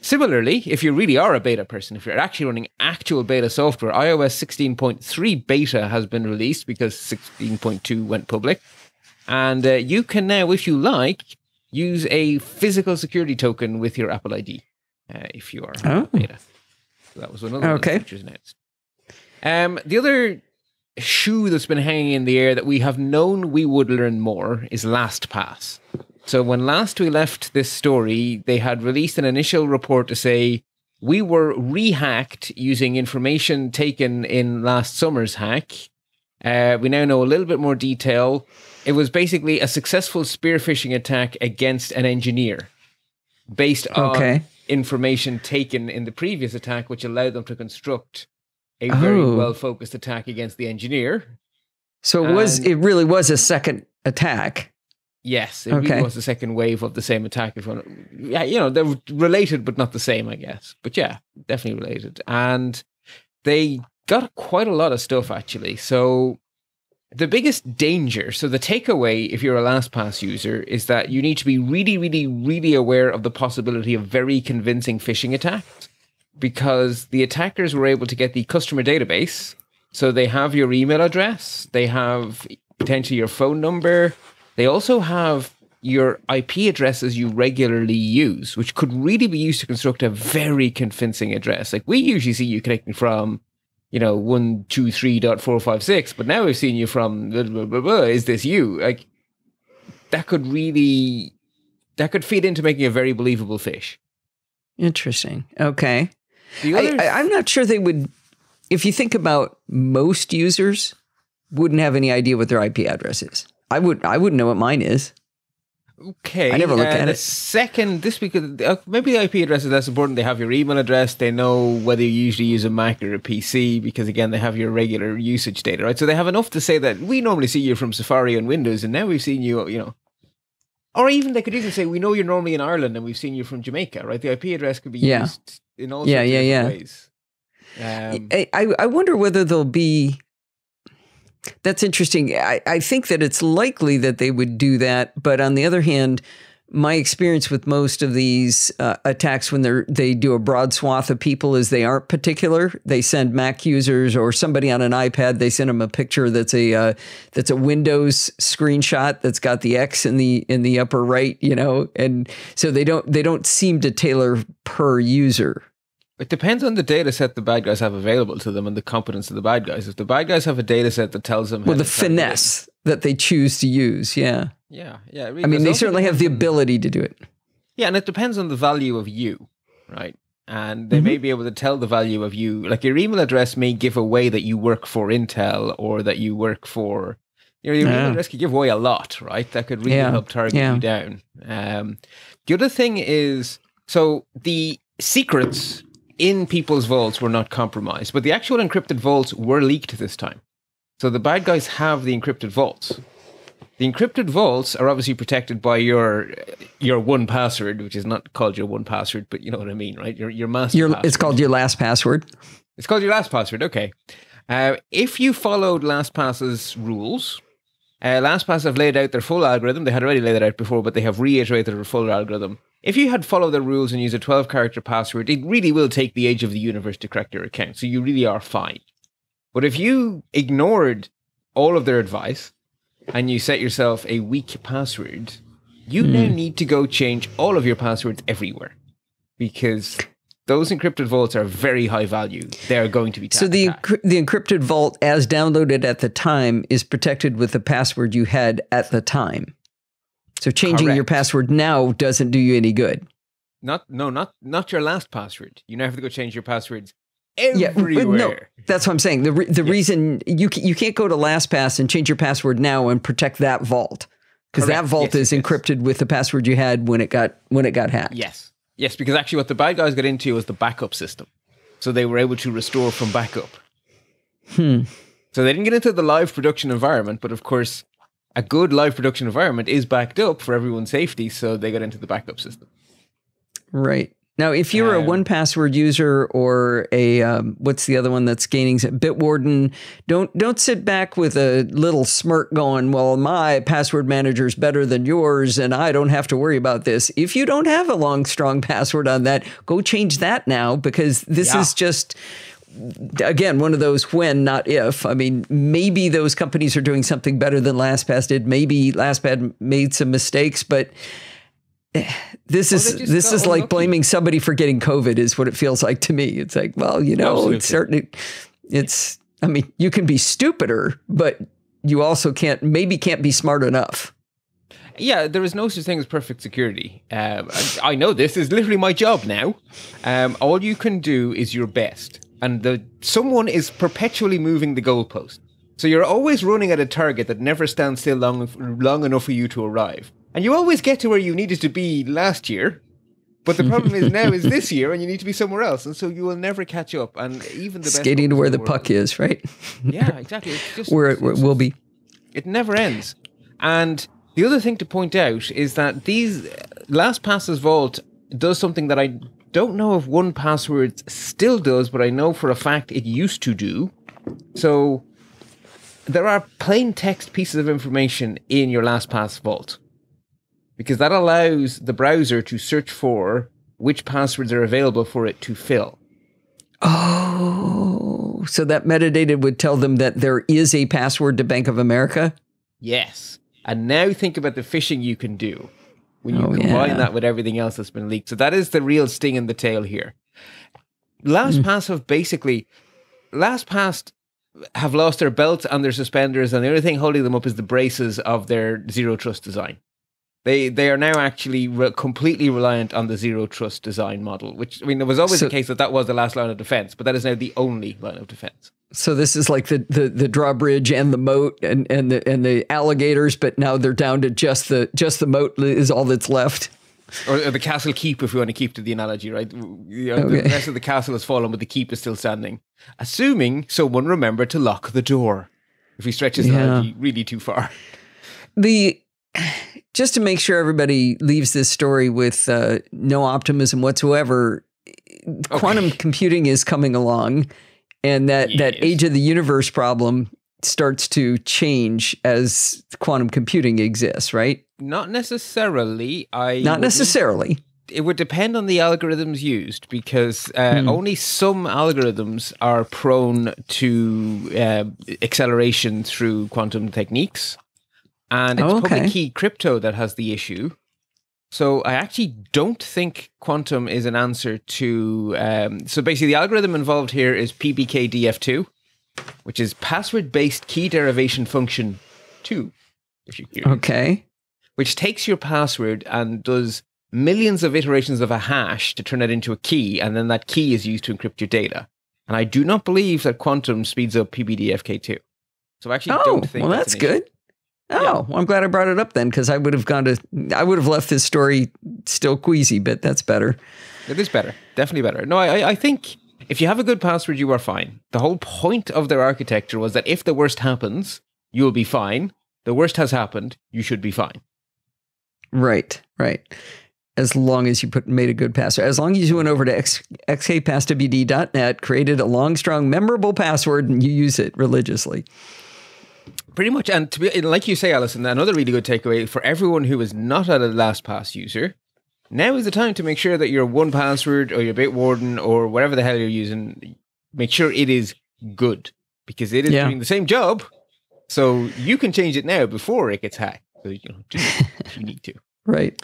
Speaker 4: Similarly, if you really are a beta person, if you're actually running actual beta software, iOS 16.3 beta has been released because 16.2 went public. And uh, you can now, if you like, use a physical security token with your Apple ID uh, if you are
Speaker 1: Oh.
Speaker 4: beta. So that was another one
Speaker 1: Okay.
Speaker 4: the features announced. Um, the other shoe that's been hanging in the air that we have known we would learn more is LastPass. So when last we left this story, they had released an initial report to say we were rehacked using information taken in last summer's hack. Uh, we now know a little bit more detail. It was basically a successful spear phishing attack against an engineer based on
Speaker 1: Okay.
Speaker 4: information taken in the previous attack, which allowed them to construct a very
Speaker 1: Oh.
Speaker 4: well focused attack against the engineer.
Speaker 1: So it was
Speaker 4: And-
Speaker 1: it really was a second attack?
Speaker 4: Yes, it
Speaker 1: Okay.
Speaker 4: really was the second wave of the same attack. If one, yeah, you know, they're related but not the same, I guess. But yeah, definitely related. And they got quite a lot of stuff actually. So the biggest danger, so the takeaway if you're a LastPass user is that you need to be really, really, really aware of the possibility of very convincing phishing attacks because the attackers were able to get the customer database. So they have your email address, they have potentially your phone number, they also have your IP addresses you regularly use, which could really be used to construct a very convincing address. Like we usually see you connecting from, you know, one two three dot four five six, but now we've seen you from blah, blah, blah, blah. is this you? Like that could really that could feed into making a very believable fish.
Speaker 1: Interesting. Okay.
Speaker 4: The
Speaker 1: I, I, I'm not sure they would. If you think about most users, wouldn't have any idea what their IP address is. I would. I wouldn't know what mine is.
Speaker 4: Okay.
Speaker 1: I never looked
Speaker 4: uh,
Speaker 1: at
Speaker 4: the
Speaker 1: it.
Speaker 4: Second, this because uh, maybe the IP address is less important. They have your email address. They know whether you usually use a Mac or a PC because again they have your regular usage data, right? So they have enough to say that we normally see you from Safari and Windows, and now we've seen you, you know. Or even they could even say we know you're normally in Ireland and we've seen you from Jamaica, right? The IP address could be
Speaker 1: Yeah.
Speaker 4: used in all
Speaker 1: Yeah, yeah, yeah.
Speaker 4: ways. Um,
Speaker 1: I, I, I wonder whether there'll be. That's interesting. I, I think that it's likely that they would do that, but on the other hand, my experience with most of these uh, attacks when they they do a broad swath of people is they aren't particular. They send Mac users or somebody on an iPad. They send them a picture that's a uh, that's a Windows screenshot that's got the X in the in the upper right, you know, and so they don't they don't seem to tailor per user.
Speaker 4: It depends on the data set the bad guys have available to them and the competence of the bad guys. If the bad guys have a data set that tells them,
Speaker 1: well, the finesse that they choose to use, yeah,
Speaker 4: yeah, yeah. Really
Speaker 1: I mean, they certainly have the ability to do it.
Speaker 4: Yeah, and it depends on the value of you, right? And they mm-hmm. may be able to tell the value of you. Like your email address may give away that you work for Intel or that you work for. You know, your yeah. email address could give away a lot, right? That could really yeah. help target yeah. you down. Um, the other thing is, so the secrets in people's vaults were not compromised, but the actual encrypted vaults were leaked this time. So the bad guys have the encrypted vaults. The encrypted vaults are obviously protected by your your one password, which is not called your one password, but you know what I mean, right? Your your master. Your,
Speaker 1: it's called your last password.
Speaker 4: It's called your last password. Okay. Uh, if you followed LastPass's rules, uh, LastPass have laid out their full algorithm. They had already laid it out before, but they have reiterated their full algorithm. If you had followed the rules and used a 12 character password, it really will take the age of the universe to crack your account. So you really are fine. But if you ignored all of their advice and you set yourself a weak password, you mm. now need to go change all of your passwords everywhere because those encrypted vaults are very high value. They are going to be
Speaker 1: so the the encrypted vault, as downloaded at the time, is protected with the password you had at the time. So changing Correct. your password now doesn't do you any good.
Speaker 4: Not no, not not your last password. You now have to go change your passwords everywhere. Yeah, no,
Speaker 1: that's what I'm saying. The re- the yeah. reason you you can't go to LastPass and change your password now and protect that vault because that vault yes, is yes. encrypted with the password you had when it got when it got hacked.
Speaker 4: Yes, yes, because actually what the bad guys got into was the backup system, so they were able to restore from backup.
Speaker 1: Hmm.
Speaker 4: So they didn't get into the live production environment, but of course a good live production environment is backed up for everyone's safety, so they got into the backup system.
Speaker 1: Right. Now, if you're um, a 1Password user or a um, what's the other one that's gaining Bitwarden, don't don't sit back with a little smirk going, "Well, my password manager is better than yours, and I don't have to worry about this." If you don't have a long, strong password on that, go change that now because this yeah. is just again, one of those when, not if. I mean, maybe those companies are doing something better than LastPass did. Maybe LastPass made some mistakes, but this is this is like blaming somebody for getting COVID. Is what it feels like to me. It's like, well, you know, Absolutely. it's certainly, it's. I mean, you can be stupider, but you also can't maybe can't be smart enough.
Speaker 4: Yeah, there is no such thing as perfect security. Um, I know this is literally my job now. Um, all you can do is your best and the someone is perpetually moving the goalpost. So you're always running at a target that never stands still long long enough for you to arrive. And you always get to where you needed to be last year. But the problem is now is this year and you need to be somewhere else. And so you will never catch up. And even the
Speaker 1: skating to where the, the puck is, right?
Speaker 4: yeah, exactly. It's just
Speaker 1: where it, will be.
Speaker 4: It never ends. And the other thing to point out is that these uh, last LastPass's vault does something that I don't know if 1Password still does, but I know for a fact it used to do. So there are plain text pieces of information in your LastPass vault because that allows the browser to search for which passwords are available for it to fill.
Speaker 1: Oh, so that metadata would tell them that there is a password to Bank of America?
Speaker 4: Yes. And now think about the phishing you can do when you oh, combine yeah. that with everything else that's been leaked. So that is the real sting in the tail here. LastPass mm. have basically LastPass have lost their belts and their suspenders, and the only thing holding them up is the braces of their zero trust design. They they are now actually re- completely reliant on the zero trust design model, which I mean, there was always so, the case that that was the last line of defense, but that is now the only line of defense.
Speaker 1: So this is like the, the, the drawbridge and the moat and, and the and the alligators, but now they're down to just the just the moat is all that's left.
Speaker 4: Or, the castle keep, if we want to keep to the analogy, right? You know, okay. The rest of the castle has fallen, but the keep is still standing. Assuming someone remembered to lock the door. If he stretches yeah. the analogy really too far.
Speaker 1: The just to make sure everybody leaves this story with uh, no optimism whatsoever, okay. quantum computing is coming along and that yes. that age of the universe problem starts to change as quantum computing exists, right?
Speaker 4: Not necessarily. I
Speaker 1: Not necessarily.
Speaker 4: It would depend on the algorithms used because uh,
Speaker 1: Hmm.
Speaker 4: only some algorithms are prone to uh, acceleration through quantum techniques, and it's
Speaker 1: Oh, okay.
Speaker 4: public key crypto that has the issue. So I actually don't think quantum is an answer to. Um, so basically, the algorithm involved here is PBKDF2, which is password-based key derivation function two.
Speaker 1: Okay.
Speaker 4: which takes your password and does millions of iterations of a hash to turn it into a key, and then that key is used to encrypt your data. And I do not believe that quantum speeds up PBKDF2. So I actually
Speaker 1: Oh,
Speaker 4: don't think
Speaker 1: well,
Speaker 4: that's,
Speaker 1: that's good. Oh, well, I'm glad I brought it up then because I would have gone to, I would have left this story still queasy, but that's better.
Speaker 4: It is better, definitely better. No, I, I- think if you have a good password, you are fine. The whole point of their architecture was that if the worst happens, you'll be fine. The worst has happened, you should be fine.
Speaker 1: Right, right. As long as you put made a good password, as long as you went over to x, xkpasswd.net, created a long, strong, memorable password, and you use it religiously.
Speaker 4: Pretty much, and to be like you say, Allison, another really good takeaway for everyone who is not a LastPass user. Now is the time to make sure that your 1Password or your Bitwarden or whatever the hell you're using, make sure it is good because it is
Speaker 1: Yeah.
Speaker 4: doing the same job. So you can change it now before it gets hacked. So you know, do if you need to.
Speaker 1: Right.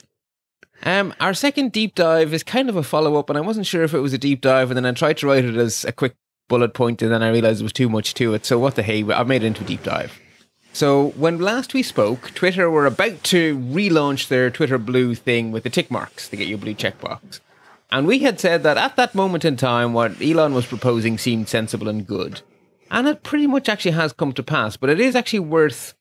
Speaker 4: Um, our second deep dive is kind of a follow up, and I wasn't sure if it was a deep dive, and then I tried to write it as a quick bullet point, and then I realized it was too much to it. So what the hey, I made it into a deep dive. So when last we spoke, Twitter were about to relaunch their Twitter Blue thing with the tick marks to get your blue checkbox. And we had said that at that moment in time, what Elon was proposing seemed sensible and good. And it pretty much actually has come to pass, but it is actually worth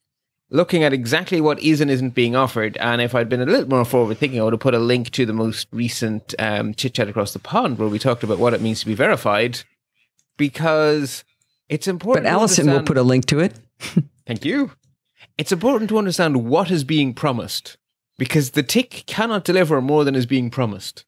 Speaker 4: looking at exactly what is and isn't being offered. And if I'd been a little more forward thinking, I would have put a link to the most recent um, chit chat across the pond where we talked about what it means to be verified, because it's important.
Speaker 1: But Allison will put a link to it.
Speaker 4: Thank you. It's important to understand what is being promised because the tick cannot deliver more than is being promised.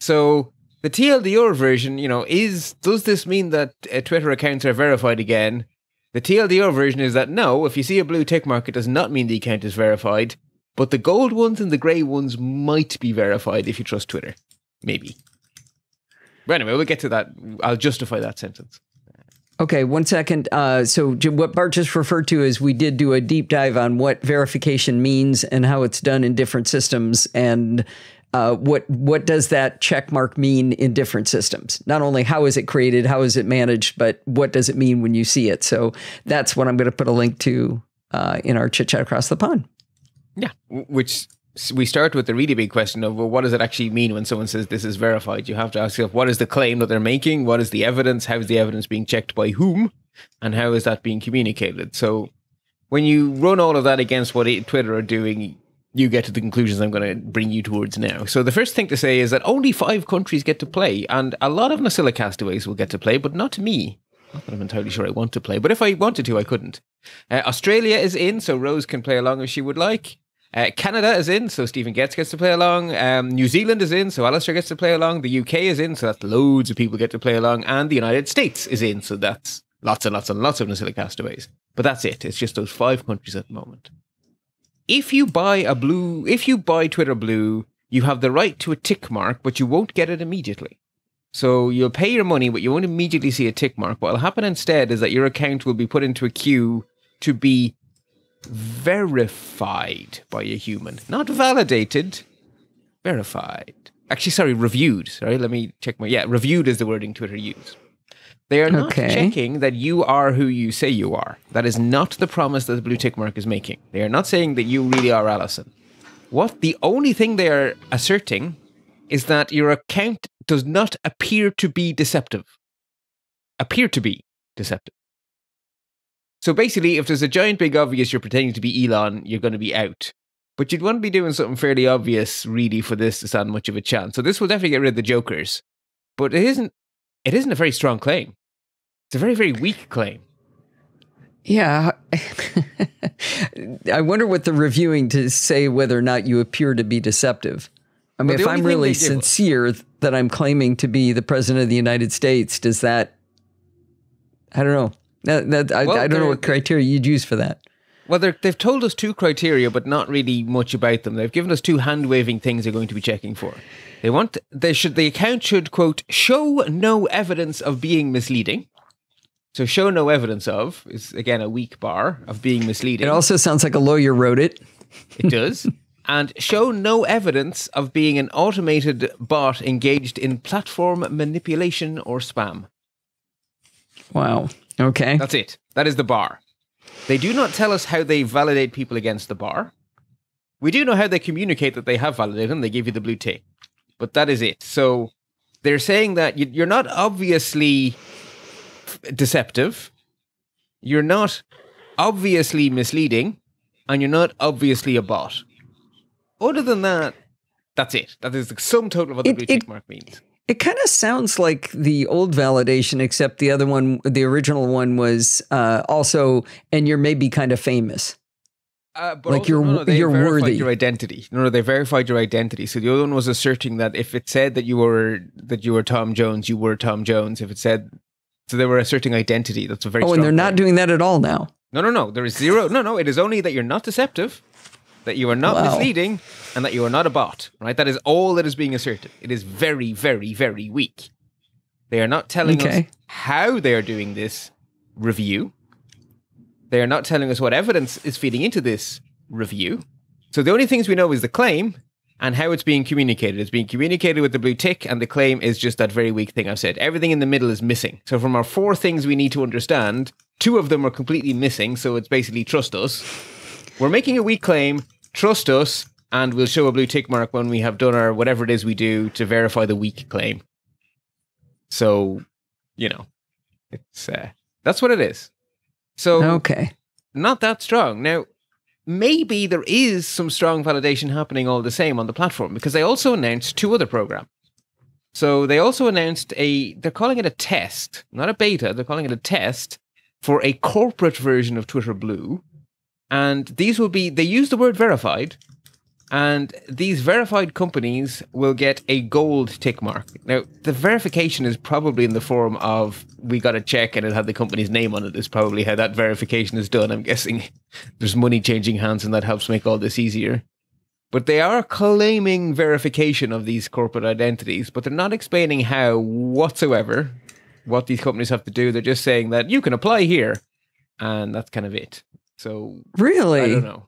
Speaker 4: So the TLDR version, you know, is does this mean that uh, Twitter accounts are verified again? The TLDR version is that no, if you see a blue tick mark, it does not mean the account is verified, but the gold ones and the grey ones might be verified if you trust Twitter. Maybe. But anyway, we'll get to that. I'll justify that sentence.
Speaker 1: Okay, one second. Uh, so, what Bart just referred to is we did do a deep dive on what verification means and how it's done in different systems, and uh, what what does that check mark mean in different systems? Not only how is it created, how is it managed, but what does it mean when you see it? So that's what I'm going to put a link to uh, in our chit chat across the pond.
Speaker 4: Yeah, which s- we start with the really big question of well, what does it actually mean when someone says this is verified? You have to ask yourself, what is the claim that they're making? What is the evidence? How is the evidence being checked by whom? And how is that being communicated? So when you run all of that against what Twitter are doing, you get to the conclusions I'm going to bring you towards now. So the first thing to say is that only five countries get to play, and a lot of NosillaCastaways will get to play, but not me. Not that I'm entirely sure I want to play, but if I wanted to, I couldn't. Uh, Australia is in, so Rose can play along if she would like. Uh, Canada is in, so Stephen Getz gets to play along. Um, New Zealand is in, so Allister gets to play along. The UK is in, so that's loads of people get to play along. And the United States is in, so that's lots and lots and lots of NosillaCastaways. But that's it. It's just those five countries at the moment. If you buy a blue, if you buy Twitter Blue, you have the right to a tick mark, but you won't get it immediately. So you'll pay your money, but you won't immediately see a tick mark. What will happen instead is that your account will be put into a queue to be verified by a human, not validated, verified. Actually, sorry, reviewed. Sorry, let me check my. Yeah, reviewed is the wording Twitter used. They are not
Speaker 1: Okay.
Speaker 4: checking that you are who you say you are. That is not the promise that the blue tick mark is making. They are not saying that you really are Allison. What the only thing they are asserting is that your account does not appear to be deceptive. Appear to be deceptive. So basically, if there's a giant big obvious you're pretending to be Elon, you're going to be out. But you'd want to be doing something fairly obvious, really, for this to stand much of a chance. So this will definitely get rid of the jokers. But it isn't. It isn't a very strong claim. It's a very, very weak claim.
Speaker 1: Yeah. I wonder what they're reviewing to say whether or not you appear to be deceptive. I mean,
Speaker 4: well,
Speaker 1: if I'm really
Speaker 4: was-
Speaker 1: sincere that I'm claiming to be the president of the United States, does that? I don't know. That, that, I,
Speaker 4: Well,
Speaker 1: I don't know what criteria you'd use for that.
Speaker 4: Well, they've told us two criteria, but not really much about them. They've given us two hand waving things they're going to be checking for. They want they should the account should quote show no evidence of being misleading. So show no evidence of is again a weak bar of being misleading.
Speaker 1: It also sounds like a lawyer wrote it.
Speaker 4: It does. and show no evidence of being an automated bot engaged in platform manipulation or spam.
Speaker 1: Wow. Okay.
Speaker 4: That's it. That is the bar. They do not tell us how they validate people against the bar. We do know how they communicate that they have validated them. They give you the blue tick. But that is it. So they're saying that you- you're not obviously deceptive. You're not obviously misleading. And you're not obviously a bot. Other than that, that's it. That is the sum total of what the
Speaker 1: It-
Speaker 4: blue tick mark means.
Speaker 1: It kind of sounds like the old validation, except the other one, the original one was uh, also, and you're maybe kind of famous.
Speaker 4: Uh, but
Speaker 1: Like
Speaker 4: also,
Speaker 1: you're-
Speaker 4: no, no, they
Speaker 1: you're
Speaker 4: verified
Speaker 1: worthy.
Speaker 4: your identity. No, no, they verified your identity. So the other one was asserting that if it said that you were that you were Tom Jones, you were Tom Jones. If it said, so they were asserting identity. That's a very
Speaker 1: Oh, and they're not doing that at all now.
Speaker 4: No, no, no. There is zero. No, no. It is only that you're not deceptive, that you are not
Speaker 1: Wow.
Speaker 4: misleading, and that you are not a bot. Right. That is all that is being asserted. It is very, very, very weak. They are not telling us how they are doing this review. They are not telling us what evidence is feeding into this review. So the only things we know is the claim and how it's being communicated. It's being communicated with the blue tick, and the claim is just that very weak thing I've said. Everything in the middle is missing. So from our four things we need to understand, two of them are completely missing. So it's basically trust us. We're making a weak claim, trust us, and we'll show a blue tick mark when we have done our whatever it is we do to verify the weak claim. So, you know, it's uh, that's what it is. So
Speaker 1: Okay.
Speaker 4: not that strong. Now, maybe there is some strong validation happening all the same on the platform because they also announced two other programs. So they also announced a, they're calling it a test, not a beta, they're calling it a test for a corporate version of Twitter Blue. And these will be, they use the word verified, and these verified companies will get a gold tick mark. Now, the verification is probably in the form of we got a check and it had the company's name on it, is probably how that verification is done. I'm guessing there's money changing hands and that helps make all this easier. But they are claiming verification of these corporate identities, but they're not explaining how whatsoever what these companies have to do. They're just saying that you can apply here, and that's kind of it. So
Speaker 1: Really?
Speaker 4: I don't know.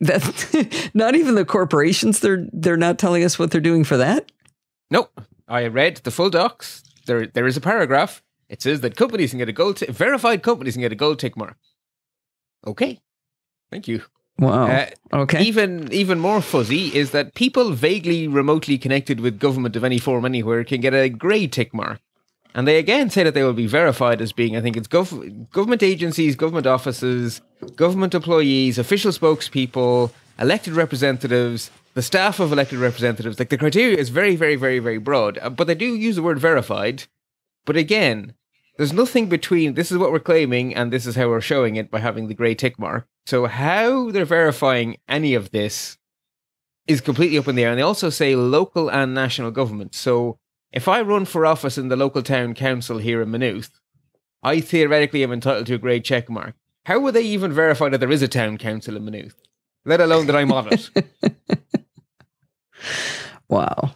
Speaker 1: That not even the corporations. They're they're not telling us what they're doing for that.
Speaker 4: Nope. I read the full docs. There, there is a paragraph. It says that companies can get a gold, verified companies can get a gold tick mark. Okay. Thank you.
Speaker 1: Wow.
Speaker 4: Uh,
Speaker 1: okay.
Speaker 4: Even even more fuzzy is that people vaguely remotely connected with government of any form anywhere can get a grey tick mark. And they again say that they will be verified as being, I think it's gov- government agencies, government offices, government employees, official spokespeople, elected representatives, the staff of elected representatives. Like the criteria is very, very, very, very broad. Uh, But they do use the word verified. But again, there's nothing between this is what we're claiming and this is how we're showing it by having the grey tick mark. So how they're verifying any of this is completely up in the air. And they also say local and national government. So if I run for office in the local town council here in Maynooth, I theoretically am entitled to a grey check mark. How would they even verify that there is a town council in Maynooth? Let alone that I'm on it.
Speaker 1: wow.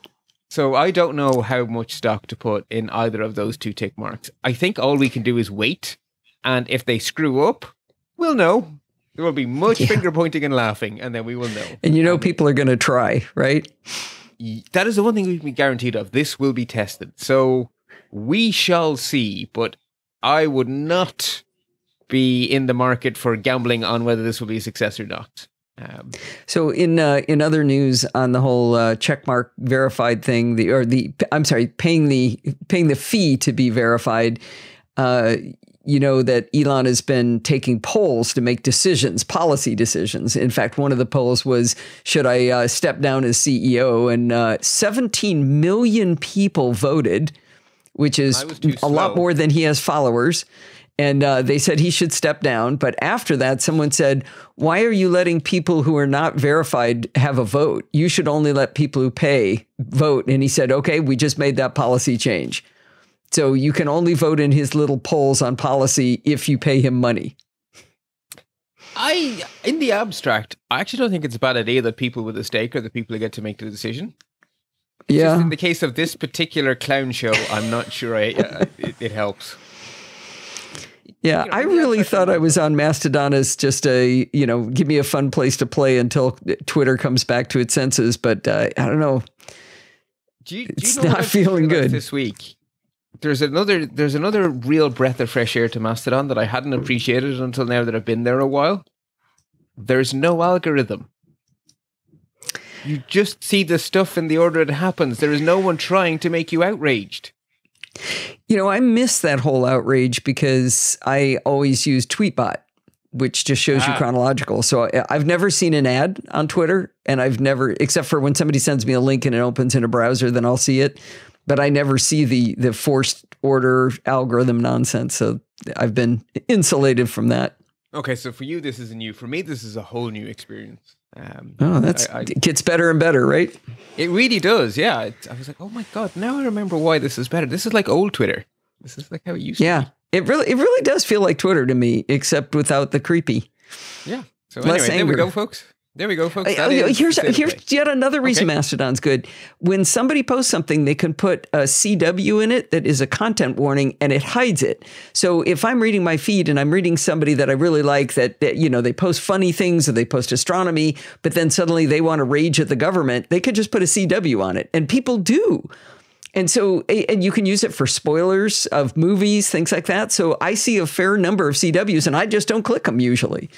Speaker 4: So I don't know how much stock to put in either of those two tick marks. I think all we can do is wait, and if they screw up, we'll know. There will be much
Speaker 1: Yeah.
Speaker 4: finger pointing and laughing, and then we will know.
Speaker 1: And you know um, people are going to try, right?
Speaker 4: That is the one thing we can be guaranteed of. This will be tested, so we shall see. But I would not be in the market for gambling on whether this will be a success or not. Um,
Speaker 1: So in uh, in other news on the whole uh, checkmark verified thing, the or the I'm sorry, paying the paying the fee to be verified. Uh, you know that Elon has been taking polls to make decisions, policy decisions. In fact, one of the polls was, "Should I uh, step down as CEO?" And uh, 17 million people voted, which is
Speaker 4: I was too
Speaker 1: a lot more than he has followers. And uh, they said he should step down. But after that, someone said, Why are you letting people who are not verified have a vote? You should only let people who pay vote. And he said, Okay, we just made that policy change. So you can only vote in his little polls on policy if you pay him money.
Speaker 4: I, in the abstract, I actually don't think it's a bad idea that people with a stake are the people who get to make the decision.
Speaker 1: Yeah.
Speaker 4: Just in the case of this particular clown show, I'm not sure I, uh, it, it helps.
Speaker 1: Yeah,
Speaker 4: you know,
Speaker 1: I really thought I was on Mastodon as just a, you know, give me a fun place to play until Twitter comes back to its senses. But uh, I don't know.
Speaker 4: Do you, do
Speaker 1: It's
Speaker 4: know
Speaker 1: not feeling good.
Speaker 4: this week. There's another there's another real breath of fresh air to Mastodon that I hadn't appreciated until now that I've been there a while. There's no algorithm. You just see the stuff in the order it happens. There is no one trying to make you outraged.
Speaker 1: You know, I miss that whole outrage because I always use Tweetbot, which just shows you
Speaker 4: Ah.
Speaker 1: chronological. So I- I've never seen an ad on Twitter, and I've never, except for when somebody sends me a link and it opens in a browser, then I'll see it. But I never see the the forced order algorithm nonsense. So I've been insulated from that.
Speaker 4: Okay, so for you this is new. For me, this is a whole new experience. Um,
Speaker 1: Oh, that's
Speaker 4: I- I-
Speaker 1: it gets better and better, right?
Speaker 4: it really does. Yeah, it, I was like, oh my god, now I remember why this is better. This is like old Twitter. This is like how it used to.
Speaker 1: Yeah. It really it really does feel like Twitter to me, except without the creepy.
Speaker 4: Yeah. So
Speaker 1: Less
Speaker 4: anyway, there we go, folks. There we go, folks. That
Speaker 1: oh, here's
Speaker 4: the state of
Speaker 1: here's yet another reason
Speaker 4: Okay.
Speaker 1: Mastodon's good. When somebody posts something, they can put a CW in it that is a content warning, and it hides it. So if I'm reading my feed and I'm reading somebody that I really like, that, that you know they post funny things or they post astronomy, but then suddenly they want to rage at the government, they could just put a CW on it, and people do. And so, and you can use it for spoilers of movies, things like that. So I see a fair number of CWs, and I just don't click them usually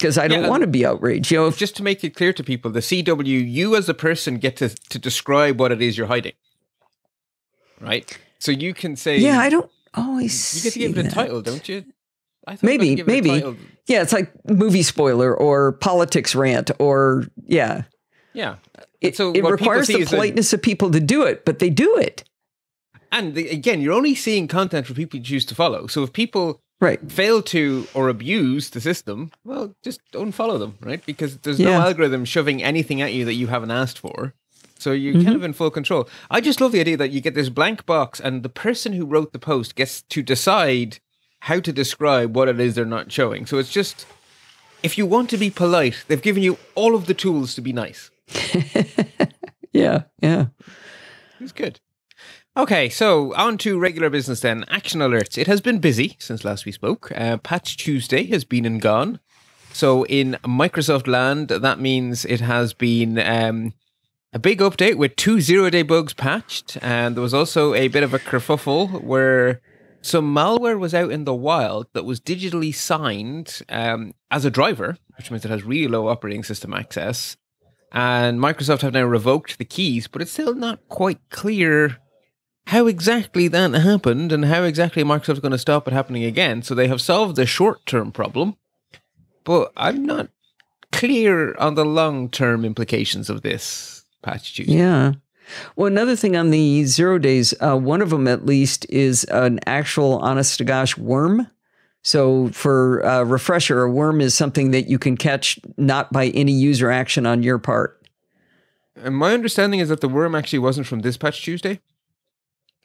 Speaker 1: because I don't
Speaker 4: Yeah,
Speaker 1: want to be outraged. You know, if
Speaker 4: just to make it clear to people, the CW, you as a person get to to describe what it is you're hiding, right? So you can say,
Speaker 1: Yeah, I don't always.
Speaker 4: You get to give it a title, don't you? I
Speaker 1: Maybe,
Speaker 4: you give it
Speaker 1: maybe. Yeah, it's like movie spoiler or politics rant or yeah.
Speaker 4: Yeah.
Speaker 1: It,
Speaker 4: so
Speaker 1: it requires the politeness of people to do it, but they do it.
Speaker 4: And the, again, you're only seeing content for people you choose to follow. So if people
Speaker 1: Right.
Speaker 4: fail to or abuse the system, well, just unfollow them, right? Because there's
Speaker 1: Yeah.
Speaker 4: no algorithm shoving anything at you that you haven't asked for. So you're
Speaker 1: Mm-hmm.
Speaker 4: kind of in full control. I just love the idea that you get this blank box and the person who wrote the post gets to decide how to describe what it is they're not showing. So it's just, if you want to be polite, they've given you all of the tools to be nice.
Speaker 1: Yeah, yeah.
Speaker 4: It's good. Okay, so on to regular business then. Action alerts. It has been busy since last we spoke. Uh, Patch Tuesday has been and gone. So in Microsoft land, that means it has been um, a big update with two zero day bugs patched. And there was also a bit of a kerfuffle where some malware was out in the wild that was digitally signed um, as a driver, which means it has really low operating system access. And Microsoft have now revoked the keys, but it's still not quite clear how exactly that happened and how exactly Microsoft is going to stop it happening again. So they have solved the short term problem, but I'm not clear on the long term implications of this patch Tuesday.
Speaker 1: Yeah. Well, another thing on the zero days, uh, one of them at least is an actual honest to gosh worm. So, for uh, refresher, a worm is something that you can catch not by any user action on your part.
Speaker 4: And my understanding is that the worm actually wasn't from this patch Tuesday.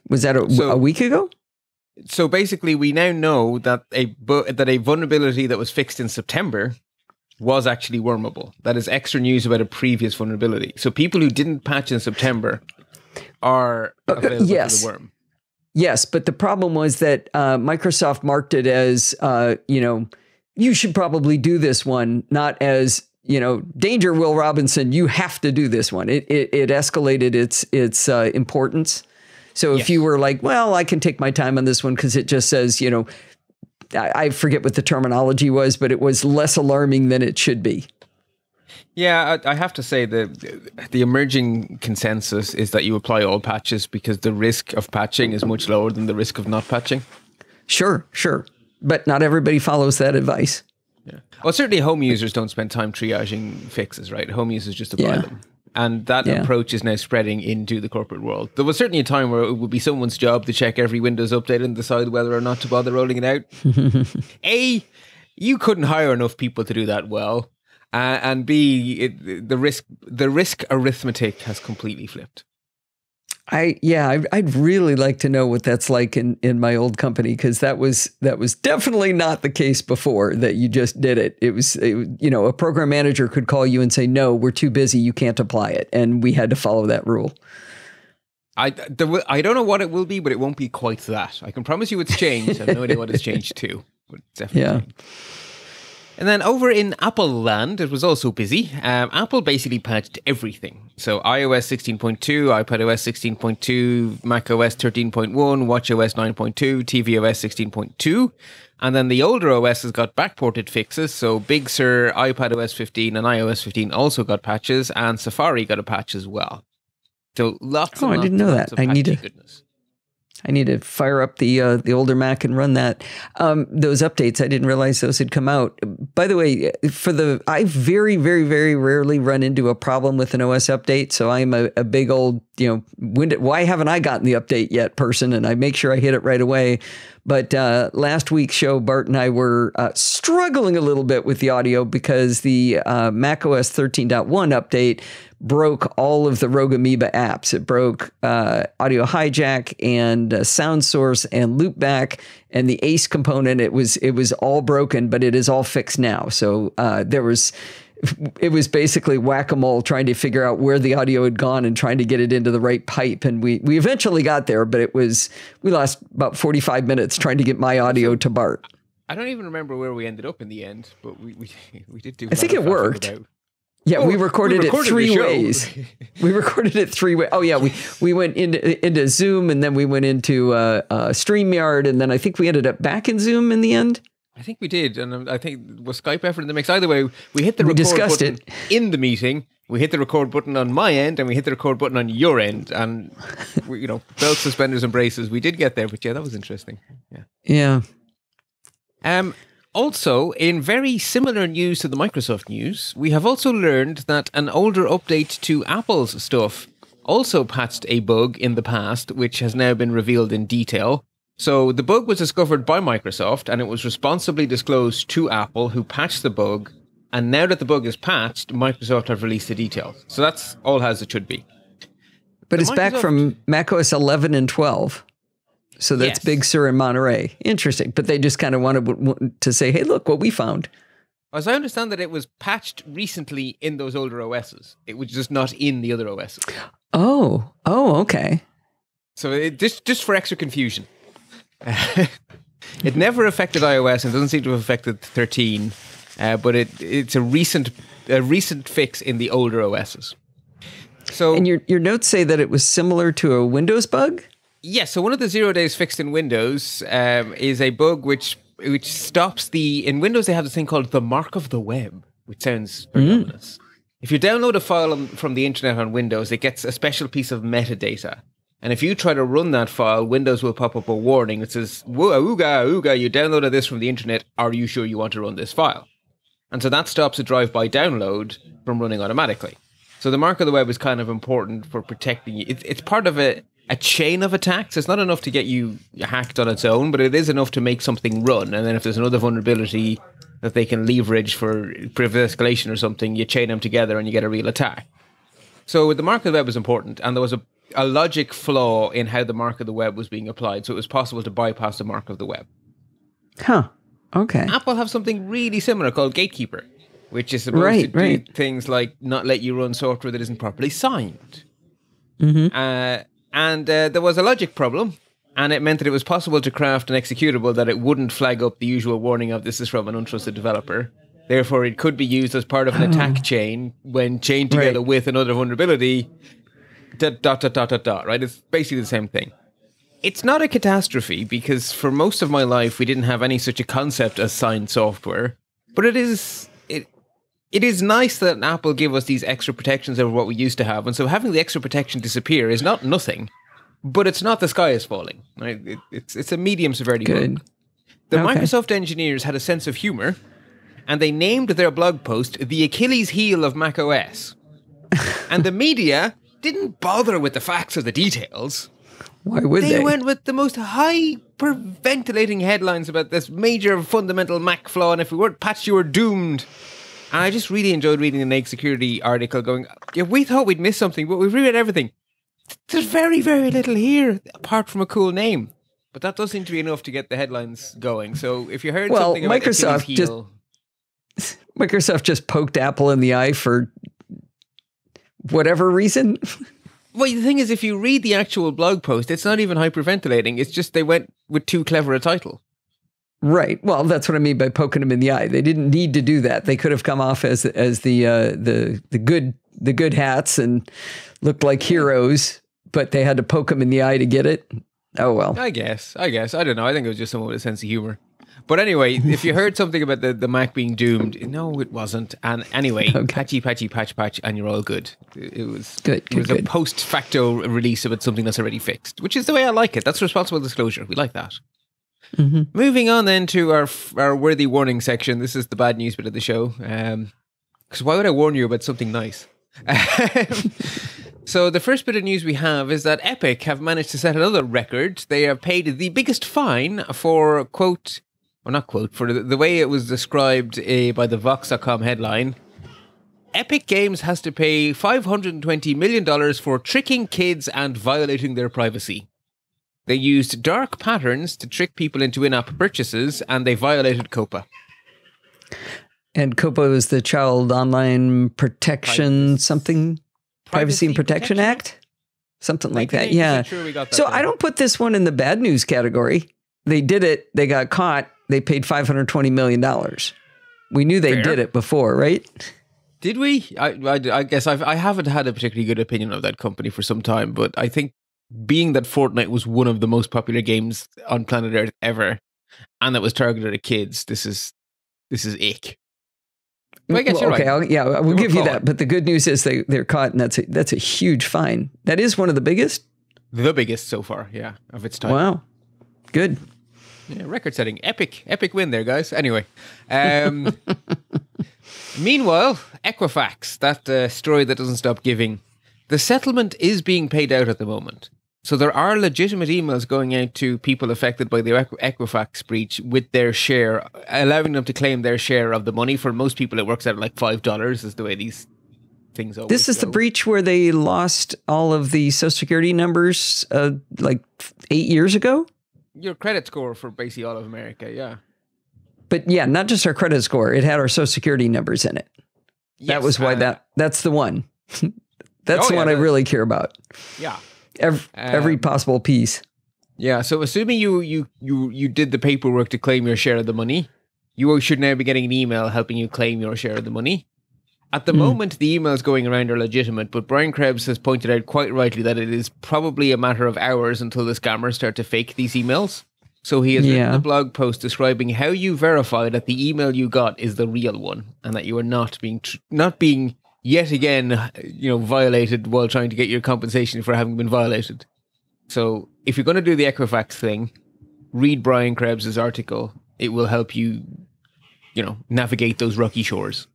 Speaker 1: Was that a,
Speaker 4: So-
Speaker 1: a week ago?
Speaker 4: So basically, we now know that a that a vulnerability that was fixed in September was actually wormable. That is extra news about a previous vulnerability. So people who didn't patch in September are
Speaker 1: Uh,
Speaker 4: available
Speaker 1: yes.
Speaker 4: for the worm.
Speaker 1: Yes, but the problem was that uh, Microsoft marked it as, uh, you know, you should probably do this one, not as, you know, danger, Will Robinson, you have to do this one. It it, it escalated its its uh, importance. So if
Speaker 4: Yes.
Speaker 1: you were like, well, I can take my time on this one because it just says, you know, I, I forget what the terminology was, but it was less alarming than it should be.
Speaker 4: Yeah, I, I have to say the the emerging consensus is that you apply all patches because the risk of patching is much lower than the risk of not patching.
Speaker 1: Sure, sure, but not everybody follows that advice.
Speaker 4: Yeah. Well, certainly home users don't spend time triaging fixes, right? Home users just apply
Speaker 1: Yeah.
Speaker 4: them. And that
Speaker 1: Yeah.
Speaker 4: approach is now spreading into the corporate world. There was certainly a time where it would be someone's job to check every Windows update and decide whether or not to bother rolling it out. a, you couldn't hire enough people to do that well, uh, and B, it, the risk the risk arithmetic has completely flipped.
Speaker 1: I yeah, I, I'd really like to know what that's like in in my old company because that was that was definitely not the case before that you just did it. It was it, you know a program manager could call you and say no, we're too busy, you can't apply it, and we had to follow that rule.
Speaker 4: I will- I don't know what it will be, but it won't be quite that. I can promise you it's changed. I have no idea what it's changed to, but definitely
Speaker 1: Yeah.
Speaker 4: changed. And then over in Apple land, it was also busy. Um, Apple basically patched everything. So iOS 16.2, iPadOS 16.2, macOS 13.1, watchOS 9.2, tvOS 16.2. And then the older OS has got backported fixes. So Big Sur, iPadOS 15, and iOS 15 also got patches, and Safari got a patch as well. So lots.
Speaker 1: Oh, I didn't know that. I need to-
Speaker 4: Goodness.
Speaker 1: I need to fire up the uh, the older Mac and run that. Um, those updates, I didn't realize those had come out. By the way, for the I very very very rarely run into a problem with an OS update, so I'm a, a big old you know when did, why haven't I gotten the update yet person, and I make sure I hit it right away. But uh, last week's show, Bart and I were uh, struggling a little bit with the audio because the uh, macOS 13.1 update broke all of the Rogue Amoeba apps. It broke uh, Audio Hijack and uh, SoundSource and Loopback and the ACE component. It was it was all broken, but it is all fixed now. So uh, there was. It was basically whack a mole trying to figure out where the audio had gone and trying to get it into the right pipe. And we, we eventually got there, but it was, we lost about 45 minutes trying to get my audio to Bart.
Speaker 4: I don't even remember where we ended up in the end, but we we, we did do.
Speaker 1: I think it worked.
Speaker 4: about.
Speaker 1: Yeah,
Speaker 4: Oh,
Speaker 1: we recorded,
Speaker 4: we recorded
Speaker 1: it three ways. we recorded it three ways. Oh yeah, we we went into into Zoom and then we went into uh, uh, Streamyard and then I think we ended up back in Zoom in the end.
Speaker 4: I think we did, and um, I think was Skype effort in the mix. Either way, we hit the
Speaker 1: We
Speaker 4: record
Speaker 1: discussed
Speaker 4: button
Speaker 1: it.
Speaker 4: in the meeting. We hit the record button on my end, and we hit the record button on your end, and we, you know, belt suspenders and braces. We did get there, but yeah, that was interesting. Yeah.
Speaker 1: Yeah.
Speaker 4: Um, also, in very similar news to the Microsoft news, we have also learned that an older update to Apple's stuff also patched a bug in the past, which has now been revealed in detail. So the bug was discovered by Microsoft and it was responsibly disclosed to Apple, who patched the bug. And now that the bug is patched, Microsoft have released the details. So that's all as it should be.
Speaker 1: But
Speaker 4: The
Speaker 1: it's back
Speaker 4: Microsoft-
Speaker 1: from macOS 11 and 12. So that's
Speaker 4: Yes.
Speaker 1: Big Sur and Monterey. Interesting. But they just kind of wanted to say, hey, look what we found.
Speaker 4: As I understand that it was patched recently in those older OSs. It was just not in the other OSs.
Speaker 1: Oh, oh, okay.
Speaker 4: So it, just just for extra confusion, it never affected iOS and doesn't seem to have affected 13, uh, but it it's a recent a recent fix in the older OSs. So
Speaker 1: And your, your notes say that it was similar to a Windows bug?
Speaker 4: Yes, so one of the zero days fixed in Windows um, is a bug which which stops the in Windows they have this thing called the mark of the web, which sounds very ominous. If you download a file on, from the internet on Windows, it gets a special piece of metadata. And if you try to run that file, Windows will pop up a warning that says, "Whoa, ooga, ooga, you downloaded this from the internet. Are you sure you want to run this file?" And so that stops a drive-by download from running automatically. So the mark of the web is kind of important for protecting you. It's, it's part of a, a chain of attacks. It's not enough to get you hacked on its own, but it is enough to make something run. And then if there's another vulnerability that they can leverage for privilege escalation or something, you chain them together and you get a real attack. So the mark of the web is important, and there was a, a logic flaw in how the mark of the web was being applied. So it was possible to bypass the mark of the web.
Speaker 1: Huh. Okay.
Speaker 4: Apple have something really similar called Gatekeeper, which is supposed
Speaker 1: Right,
Speaker 4: to do things like not let you run software that isn't properly signed.
Speaker 1: Mm-hmm.
Speaker 4: Uh, and uh, there was a logic problem, and it meant that it was possible to craft an executable that it wouldn't flag up the usual warning of this is from an untrusted developer. Therefore, it could be used as part of an attack chain when chained together
Speaker 1: Oh. Right.
Speaker 4: with another vulnerability. Dot, dot, dot, dot, dot, dot, right? It's basically the same thing. It's not a catastrophe because for most of my life we didn't have any such a concept as signed software. But it is it it is nice that Apple give us these extra protections over what we used to have, and so having the extra protection disappear is not nothing, but it's not the sky is falling. Right? It, it's it's a medium severity
Speaker 1: Good.
Speaker 4: The
Speaker 1: Okay.
Speaker 4: Microsoft engineers had a sense of humor, and they named their blog post "The Achilles Heel of Mac OS," and the media didn't bother with the facts or the details.
Speaker 1: Why would
Speaker 4: They
Speaker 1: they?
Speaker 4: went with the most hyperventilating headlines about this major fundamental Mac flaw, and if we weren't patched, you were doomed. And I just really enjoyed reading the Naked Security article going, yeah, we thought we'd miss something, but we've reread everything. there's very, very little here apart from a cool name. But that does seem to be enough to get the headlines going. So if you heard
Speaker 1: Well,
Speaker 4: something about
Speaker 1: Microsoft
Speaker 4: Achilles
Speaker 1: just- Microsoft just poked Apple in the eye for whatever reason.
Speaker 4: Well, the thing is, if you read the actual blog post, it's not even hyperventilating. It's just they went with too clever a title.
Speaker 1: Right. Well, that's what I mean by poking them in the eye. They didn't need to do that. They could have come off as as the uh, the the good the good hats and looked like heroes, but they had to poke them in the eye to get it. Oh well.
Speaker 4: I guess. I guess. I don't know. I think it was just someone with a sense of humor. But anyway, if you heard something about the, the Mac being doomed, no, it wasn't. And anyway,
Speaker 1: Okay.
Speaker 4: patchy, patchy, patch, patch, and you're all good. It was
Speaker 1: Good,
Speaker 4: It was
Speaker 1: good,
Speaker 4: a post facto release of it, something that's already fixed, which is the way I like it. That's responsible disclosure. We like that.
Speaker 1: Mhm.
Speaker 4: Moving on then to our our worthy warning section. This is the bad news bit of the show. Because why would I warn you about something nice? so the first bit of news we have is that Epic have managed to set another record. They have paid the biggest fine for quote, or not quote, for the, the way it was described uh, by the Vox.com headline. Epic Games has to pay $520 million for tricking kids and violating their privacy. They used dark patterns to trick people into in app purchases and they violated COPPA.
Speaker 1: And COPPA is the Child Online Protection
Speaker 4: Privacy-
Speaker 1: something Privacy and Protection, Act, something like that. Yeah.
Speaker 4: Sure we got that
Speaker 1: So. I don't put this one in the bad news category. They did it. They got caught. They paid five hundred twenty million dollars. We knew they
Speaker 4: Fair.
Speaker 1: did it before, right?
Speaker 4: Did we? I, I, I guess I've, I haven't had a particularly good opinion of that company for some time, but I think being that Fortnite was one of the most popular games on planet Earth ever, and that was targeted at kids, this is this is ick. Well, I guess
Speaker 1: Well,
Speaker 4: you're
Speaker 1: okay,
Speaker 4: right.
Speaker 1: I'll, yeah, we'll
Speaker 4: They
Speaker 1: give you
Speaker 4: caught.
Speaker 1: that. But the good news is they they're caught, and that's a, that's a huge fine. That is one of the biggest.
Speaker 4: The biggest so far, yeah, of its time.
Speaker 1: Wow, good.
Speaker 4: Yeah, record setting. Epic, epic win there, guys. Anyway. Um, meanwhile, Equifax, that uh, story that doesn't stop giving, the settlement is being paid out at the moment. So there are legitimate emails going out to people affected by the Equifax breach with their share, allowing them to claim their share of the money. For most people, it works out like $5 is the way these things always
Speaker 1: This is the breach where they lost all of the Social Security numbers, uh, like eight years ago.
Speaker 4: Your credit score for basically all of America, yeah.
Speaker 1: But yeah, not just our credit score; it had our Social Security numbers in it. that was why
Speaker 4: uh,
Speaker 1: that that's the one. that's
Speaker 4: Oh,
Speaker 1: the
Speaker 4: yeah,
Speaker 1: one I really care about.
Speaker 4: Yeah.
Speaker 1: Every, every
Speaker 4: Um,
Speaker 1: possible piece.
Speaker 4: Yeah, so assuming you you you you did the paperwork to claim your share of the money, you should now be getting an email helping you claim your share of the money. At the
Speaker 1: Hmm.
Speaker 4: moment, the emails going around are legitimate, but Brian Krebs has pointed out quite rightly that it is probably a matter of hours until the scammers start to fake these emails. So he has written a blog post describing how you verify that the email you got is the real one and that you are not being tr- not being yet again, you know, violated while trying to get your compensation for having been violated. So if you're going to do the Equifax thing, read Brian Krebs's article. It will help you, you know, navigate those rocky shores.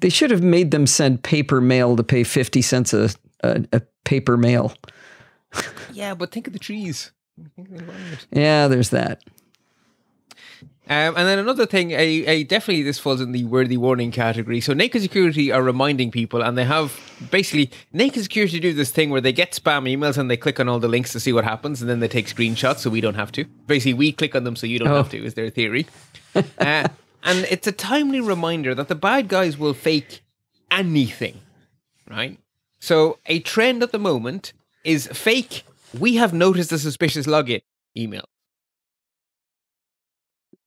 Speaker 1: They should have made them send paper mail to pay fifty cents a a, a paper mail.
Speaker 4: Yeah, but think of the trees. Think of the environment.
Speaker 1: Yeah, there's that.
Speaker 4: Um, and then another thing, a, a definitely this falls in the worthy warning category. So Naked Security are reminding people, and they have basically Naked Security do this thing where they get spam emails and they click on all the links to see what happens, and then they take screenshots so we don't have to. Basically, we click on them so you don't
Speaker 1: Oh.
Speaker 4: have to. Is their theory? uh, and it's a timely reminder that the bad guys will fake anything, right? So a trend at the moment is fake. We have noticed a suspicious login email.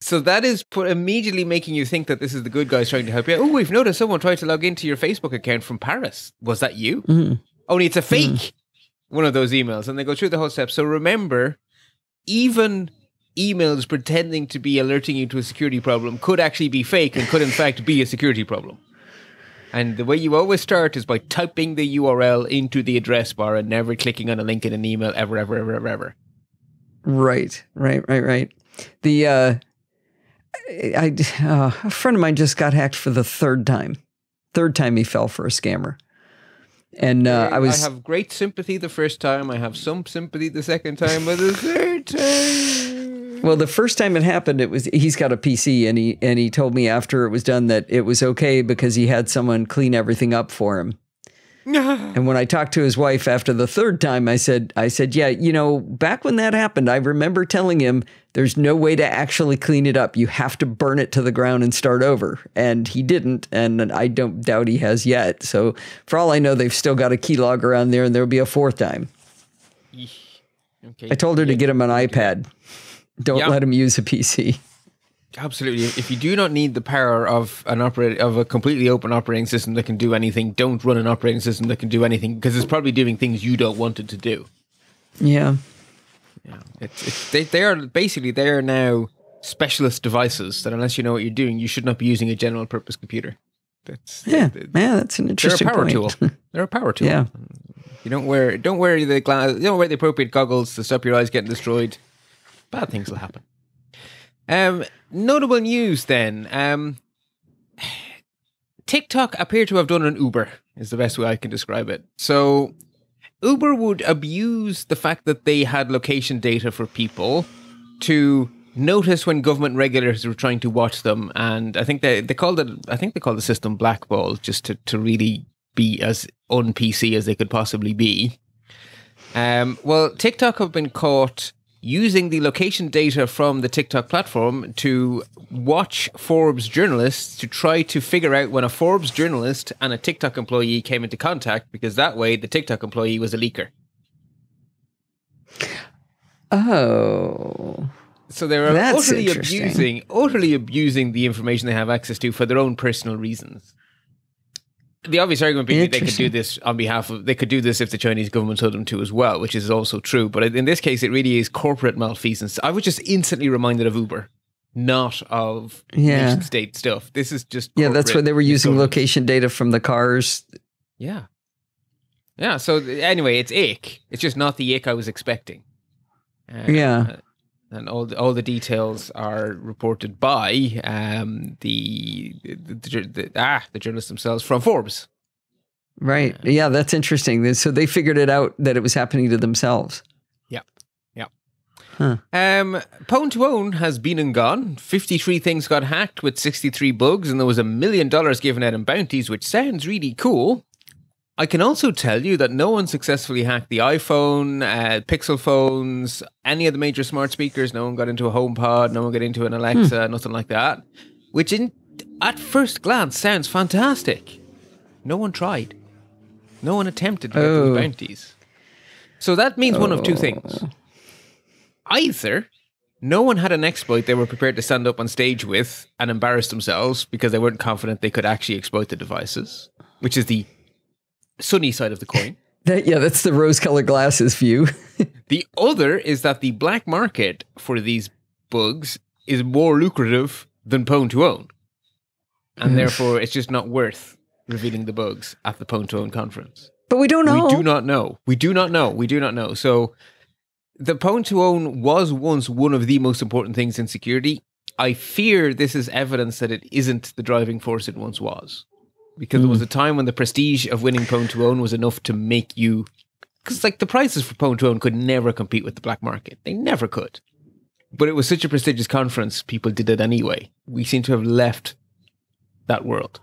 Speaker 4: So that is put immediately making you think that this is the good guys trying to help you. Oh, we've noticed someone tried to log into your Facebook account from Paris. Was that you?
Speaker 1: Mhm.
Speaker 4: Only it's a fake one of those emails, and they go through the whole step. So remember, even emails pretending to be alerting you to a security problem could actually be fake and could in fact be a security problem. And the way you always start is by typing the URL into the address bar and never clicking on a link in an email ever, ever, ever, ever, ever.
Speaker 1: Right, right, right, right. The uh, I, I uh, a friend of mine just got hacked for the third time. Third time he fell for a scammer, and uh, I was
Speaker 4: I have great sympathy the first time. I have some sympathy the second time, but the third time.
Speaker 1: Well, the first time it happened, it was he's got a PC, and he and he told me after it was done that it was okay because he had someone clean everything up for him. and when I talked to his wife after the third time, I said, I said, yeah, you know, back when that happened, I remember telling him there's no way to actually clean it up. You have to burn it to the ground and start over. And he didn't, and I don't doubt he has yet. So for all I know, they've still got a keylogger around there, and there'll be a fourth time.
Speaker 4: Okay.
Speaker 1: I told her to get him an iPad. Don't
Speaker 4: Yeah.
Speaker 1: let him use a PC.
Speaker 4: Absolutely. If you do not need the power of an operate of a completely open operating system that can do anything, don't run an operating system that can do anything because it's probably doing things you don't want it to do.
Speaker 1: Yeah.
Speaker 4: Yeah, it's, it's they, they are basically they are now specialist devices that unless you know what you're doing, you should not be using a general purpose computer. That's
Speaker 1: Yeah.
Speaker 4: they-
Speaker 1: Yeah, that's an interesting.
Speaker 4: they're a power
Speaker 1: point.
Speaker 4: tool. They're a power tool.
Speaker 1: Yeah.
Speaker 4: You don't wear don't wear the glass. you don't wear the appropriate goggles to stop your eyes getting destroyed. Bad things will happen. Um, notable news then. Um, TikTok appear to have done an Uber is the best way I can describe it. So Uber would abuse the fact that they had location data for people to notice when government regulators were trying to watch them and I think they they called it I think they called the system blackball just to, to really be as un PC as they could possibly be. Um, well, TikTok have been caught using the location data from the TikTok platform to watch Forbes journalists to try to figure out when a Forbes journalist and a TikTok employee came into contact because that way the TikTok employee was a leaker.
Speaker 1: Oh.
Speaker 4: So they're utterly abusing, utterly abusing the information they have access to for their own personal reasons. The obvious argument being that they could do this on behalf of, they could do this if the Chinese government told them to as well, which is also true. But in this case, it really is corporate malfeasance. I was just instantly reminded of Uber, not of
Speaker 1: Yeah.
Speaker 4: nation state stuff. This is just
Speaker 1: Yeah, that's
Speaker 4: corporate
Speaker 1: they were using
Speaker 4: misgovernance.
Speaker 1: location data from the cars.
Speaker 4: Yeah, yeah. So anyway, it's ick. It's just not the ick I was expecting. Uh,
Speaker 1: Yeah.
Speaker 4: And all the, all the details are reported by um, the, the, the, the ah the journalists themselves from Forbes.
Speaker 1: Right. Yeah, that's interesting. So they figured it out that it was happening to themselves.
Speaker 4: Yep, yep.
Speaker 1: Huh.
Speaker 4: Um, Pwn2Own has been and gone. Fifty-three things got hacked with sixty-three bugs, and there was a million dollars given out in bounties, which sounds really cool. I can also tell you that no one successfully hacked the iPhone, uh, Pixel phones, any of the major smart speakers. No one got into a HomePod. No one got into an Alexa. Nothing like that. Which, in at first glance, sounds fantastic. No one tried. No one attempted to get
Speaker 1: Oh.
Speaker 4: those bounties. So that means one of two things. Either no one had an exploit they were prepared to stand up on stage with and embarrass themselves because they weren't confident they could actually exploit the devices, which is the sunny side of the coin.
Speaker 1: That, yeah, that's the rose colored glasses view.
Speaker 4: The other is that the black market for these bugs is more lucrative than Pwn2Own. And hmm. therefore, it's just not worth revealing the bugs at the Pwn2Own conference.
Speaker 1: but we don't know.
Speaker 4: We do not know. We do not know. We do not know. So the Pwn2Own was once one of the most important things in security. I fear this is evidence that it isn't the driving force it once was. Because there was a time when the prestige of winning Pwn2Own was enough to make you because like the prices for Pwn2Own could never compete with the black market. They never could. But it was such a prestigious conference, people did it anyway. We seem to have left that world.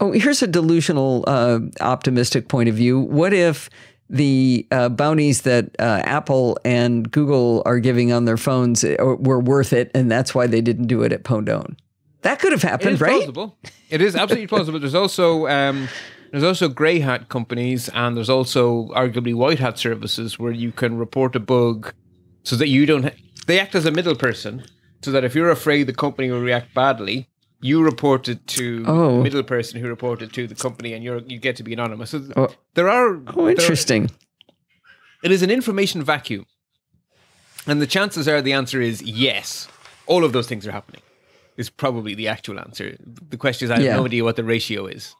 Speaker 1: Oh, here's a delusional, uh, optimistic point of view. What if the uh, bounties that uh, Apple and Google are giving on their phones uh, were worth it, and that's why they didn't do it at Pwn2Own? That could have happened,
Speaker 4: is
Speaker 1: right?
Speaker 4: plausible. It is absolutely plausible. There's also um, there's also grey hat companies, and there's also arguably white hat services where you can report a bug, so that you don't. They act as a middle person, so that if you're afraid the company will react badly, you report it to
Speaker 1: Oh.
Speaker 4: the middle person who reported to the company, and you're you get to be anonymous. So
Speaker 1: Oh.
Speaker 4: there are.
Speaker 1: Oh, interesting.
Speaker 4: it is an information vacuum, and the chances are the answer is yes. All of those things are happening. Is probably the actual answer. The question is, I have
Speaker 1: Yeah.
Speaker 4: no idea what the ratio is.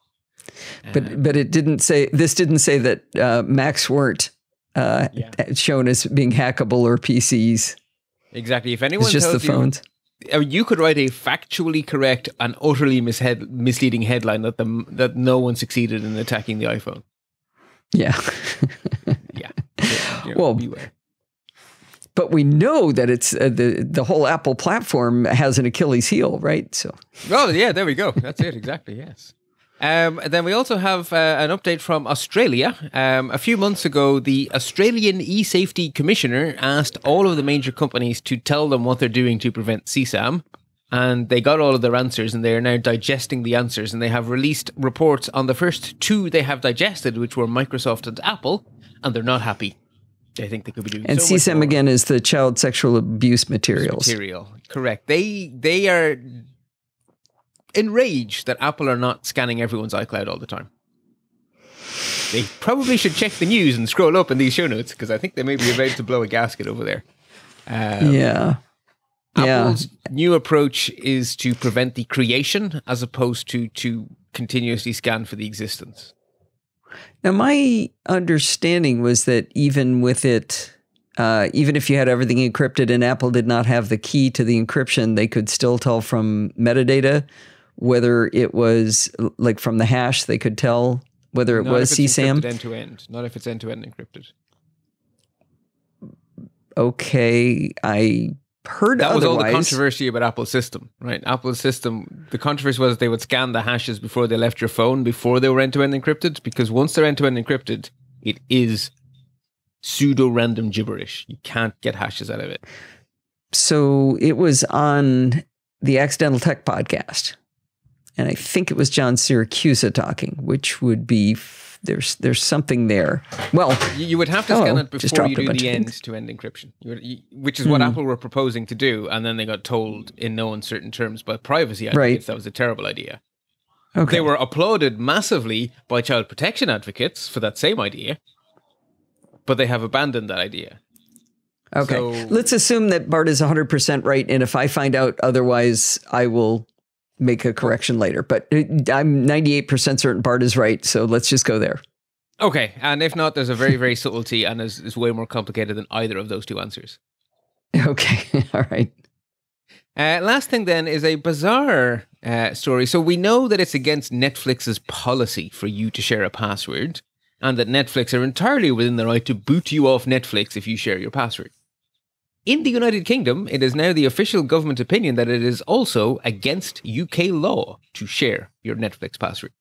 Speaker 1: But but it didn't say this didn't say that uh, Macs weren't uh,
Speaker 4: Yeah.
Speaker 1: shown as being hackable or PCs.
Speaker 4: Exactly. If anyone
Speaker 1: It's just the
Speaker 4: you,
Speaker 1: phones.
Speaker 4: You could write a factually correct and utterly mishead, misleading headline that the that no one succeeded in attacking the iPhone.
Speaker 1: Yeah.
Speaker 4: Yeah. Yeah,
Speaker 1: Well,
Speaker 4: beware.
Speaker 1: But we know that it's uh, the the whole Apple platform has an Achilles heel, right? So
Speaker 4: Oh yeah, there we go. That's it. Exactly. Yes. Um, then we also have uh, an update from Australia. Um, a few months ago, the Australian e-safety commissioner asked all of the major companies to tell them what they're doing to prevent CSAM. And they got all of their answers, and they are now digesting the answers. And they have released reports on the first two they have digested, which were Microsoft and Apple, and they're not happy. They think they could be doing
Speaker 1: And
Speaker 4: so
Speaker 1: CSAM again is the child sexual abuse materials.
Speaker 4: material. Correct. They they are enraged that Apple are not scanning everyone's iCloud all the time. They probably should check the news and scroll up in these show notes because I think they may be about to blow a gasket over there. Um,
Speaker 1: yeah. Yeah.
Speaker 4: Apple's new approach is to prevent the creation as opposed to to continuously scan for the existence.
Speaker 1: Now, my understanding was that even with it, uh, even if you had everything encrypted and Apple did not have the key to the encryption, they could still tell from metadata whether it was like from the hash, they could tell whether it
Speaker 4: Not
Speaker 1: was CSAM.
Speaker 4: end to end. Not if it's end to end encrypted.
Speaker 1: Okay. I heard
Speaker 4: That was all the controversy about Apple's system, right? Apple's system, the controversy was they would scan the hashes before they left your phone, before they were end to end encrypted, because once they're end to end encrypted, it is pseudo random gibberish. You can't get hashes out of it.
Speaker 1: so it was on the Accidental Tech podcast, and I think it was John Siracusa talking, which would be there's there's something there. Well,
Speaker 4: You, you would have to scan
Speaker 1: Oh,
Speaker 4: it before you do the end-to-end encryption, you would, you, which is what
Speaker 1: Hmm.
Speaker 4: Apple were proposing to do. And then they got told in no uncertain terms by privacy advocates
Speaker 1: Right.
Speaker 4: that was a terrible idea.
Speaker 1: okay,
Speaker 4: They were applauded massively by child protection advocates for that same idea, but they have abandoned that idea.
Speaker 1: okay.
Speaker 4: so-
Speaker 1: Let's assume that Bart is 100 percent right, and if I find out otherwise, I will make a correction later. But uh, I'm 98 percent certain Bart is right, so let's just go there.
Speaker 4: Okay, and if not, there's a very, very subtlety and is, is way more complicated than either of those two answers.
Speaker 1: Okay, all right.
Speaker 4: Uh, last thing then is a bizarre uh, story. So we know that it's against Netflix's policy for you to share a password, and that Netflix are entirely within the right to boot you off Netflix if you share your password. In the United Kingdom, it is now the official government opinion that it is also against UK law to share your Netflix password.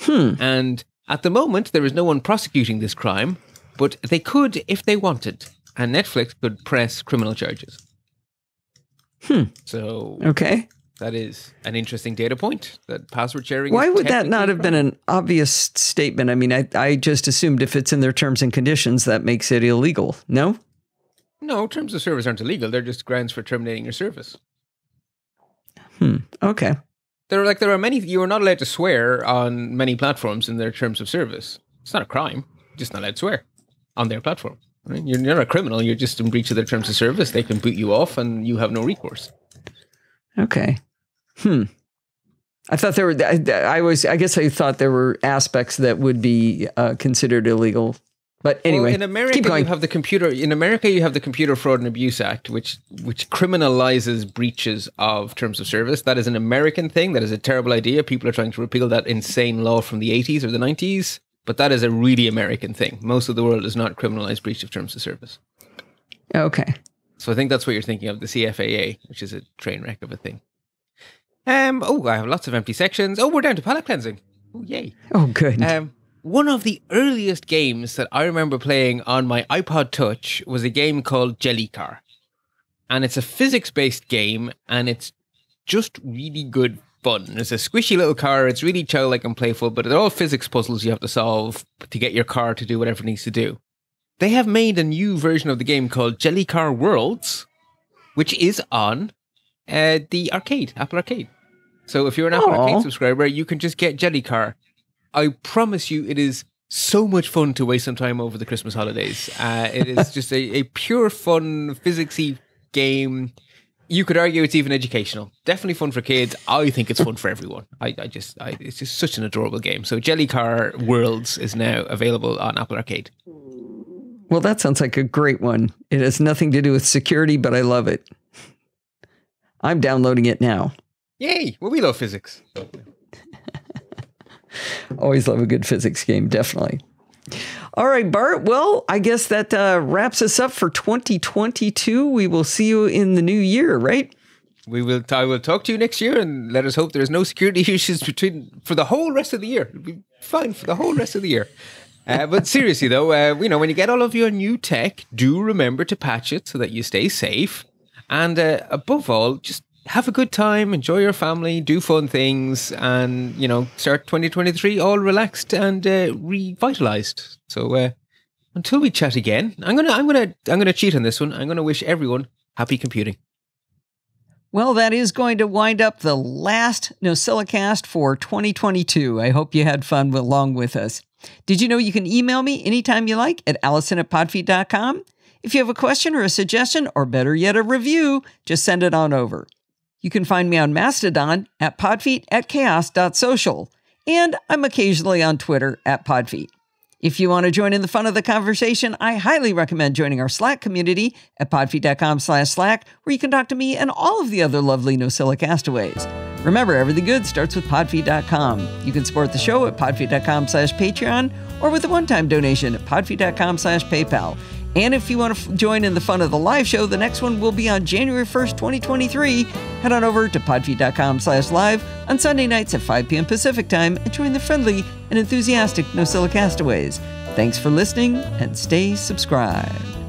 Speaker 1: Hmm.
Speaker 4: And at the moment, there is no one prosecuting this crime, but they could if they wanted. And Netflix could press criminal charges.
Speaker 1: Hmm.
Speaker 4: So
Speaker 1: Okay.
Speaker 4: that is an interesting data point that password sharing.
Speaker 1: Why would that not have been an obvious statement? I mean, I, I just assumed if it's in their terms and conditions, that makes it illegal. No?
Speaker 4: No, terms of service aren't illegal. They're just grounds for terminating your service.
Speaker 1: Hmm. Okay.
Speaker 4: There are like there are many. You are not allowed to swear on many platforms in their terms of service. It's not a crime. You're just not allowed to swear on their platform. Right? You're, you're not a criminal. You're just in breach of their terms of service. They can boot you off, and you have no recourse.
Speaker 1: Okay. Hmm. I thought there were. I, I was. I guess I thought there were aspects that would be uh, considered illegal. But anyway,
Speaker 4: well, in America, you have the computer. In America, you have the Computer Fraud and Abuse Act, which which criminalizes breaches of terms of service. That is an American thing. That is a terrible idea. People are trying to repeal that insane law from the eighties or the nineties. But that is a really American thing. Most of the world does not criminalize breach of terms of service.
Speaker 1: okay.
Speaker 4: So I think that's what you're thinking of the CFAA, which is a train wreck of a thing. Um. Oh, I have lots of empty sections. Oh, we're down to palette cleansing. Oh, yay.
Speaker 1: Oh, good.
Speaker 4: Um, one of the earliest games that I remember playing on my iPod Touch was a game called Jelly Car. And it's a physics based game and it's just really good fun. It's a squishy little car, it's really childlike and playful, but they're all physics puzzles you have to solve to get your car to do whatever it needs to do. They have made a new version of the game called Jelly Car Worlds, which is on uh, the arcade, Apple Arcade. So if you're an Apple
Speaker 1: Aw.
Speaker 4: Arcade subscriber, you can just get Jelly Car. I promise you, it is so much fun to waste some time over the Christmas holidays. Uh, it is just a, a pure fun, physicsy game. You could argue it's even educational. Definitely fun for kids. I think it's fun for everyone. I, I just, I, it's just such an adorable game. So Jelly Car Worlds is now available on Apple Arcade.
Speaker 1: well, that sounds like a great one. It has nothing to do with security, but I love it. I'm downloading it now.
Speaker 4: Yay! Well, we love physics.
Speaker 1: Always love a good physics game, definitely. All right, Bart. Well, I guess that uh, wraps us up for 2022. We will see you in the new year, right?
Speaker 4: we will. I will talk to you next year, and let us hope there's no security issues between for the whole rest of the year. It'll be fine for the whole rest of the year. Uh, but seriously, though, uh, you know, when you get all of your new tech, do remember to patch it so that you stay safe. And uh, above all, just have a good time, enjoy your family, do fun things, and you know, start 2023 all relaxed and uh, revitalized. So uh, until we chat again, I'm gonna, I'm gonna, I'm gonna cheat on this one. I'm gonna wish everyone happy computing.
Speaker 1: Well, that is going to wind up the last NosillaCast for 2022. I hope you had fun along with us. Did you know you can email me anytime you like at allison at podfeet.com? If you have a question or a suggestion, or better yet, a review, just send it on over. You can find me on Mastodon at podfeet at chaos.social, and I'm occasionally on Twitter at podfeet. If you want to join in the fun of the conversation, I highly recommend joining our Slack community at podfeet.com slash Slack, where you can talk to me and all of the other lovely NosillaCastaways. castaways. Remember, everything good starts with podfeet.com. You can support the show at podfeet.com slash Patreon or with a one-time donation at podfeet.com slash PayPal. And if you want to join in the fun of the live show, the next one will be on January 1st, 2023. Head on over to podfeet.com slash live on Sunday nights at 5 p.m. Pacific time and join the friendly and enthusiastic NosillaCastaways. Thanks for listening and stay subscribed.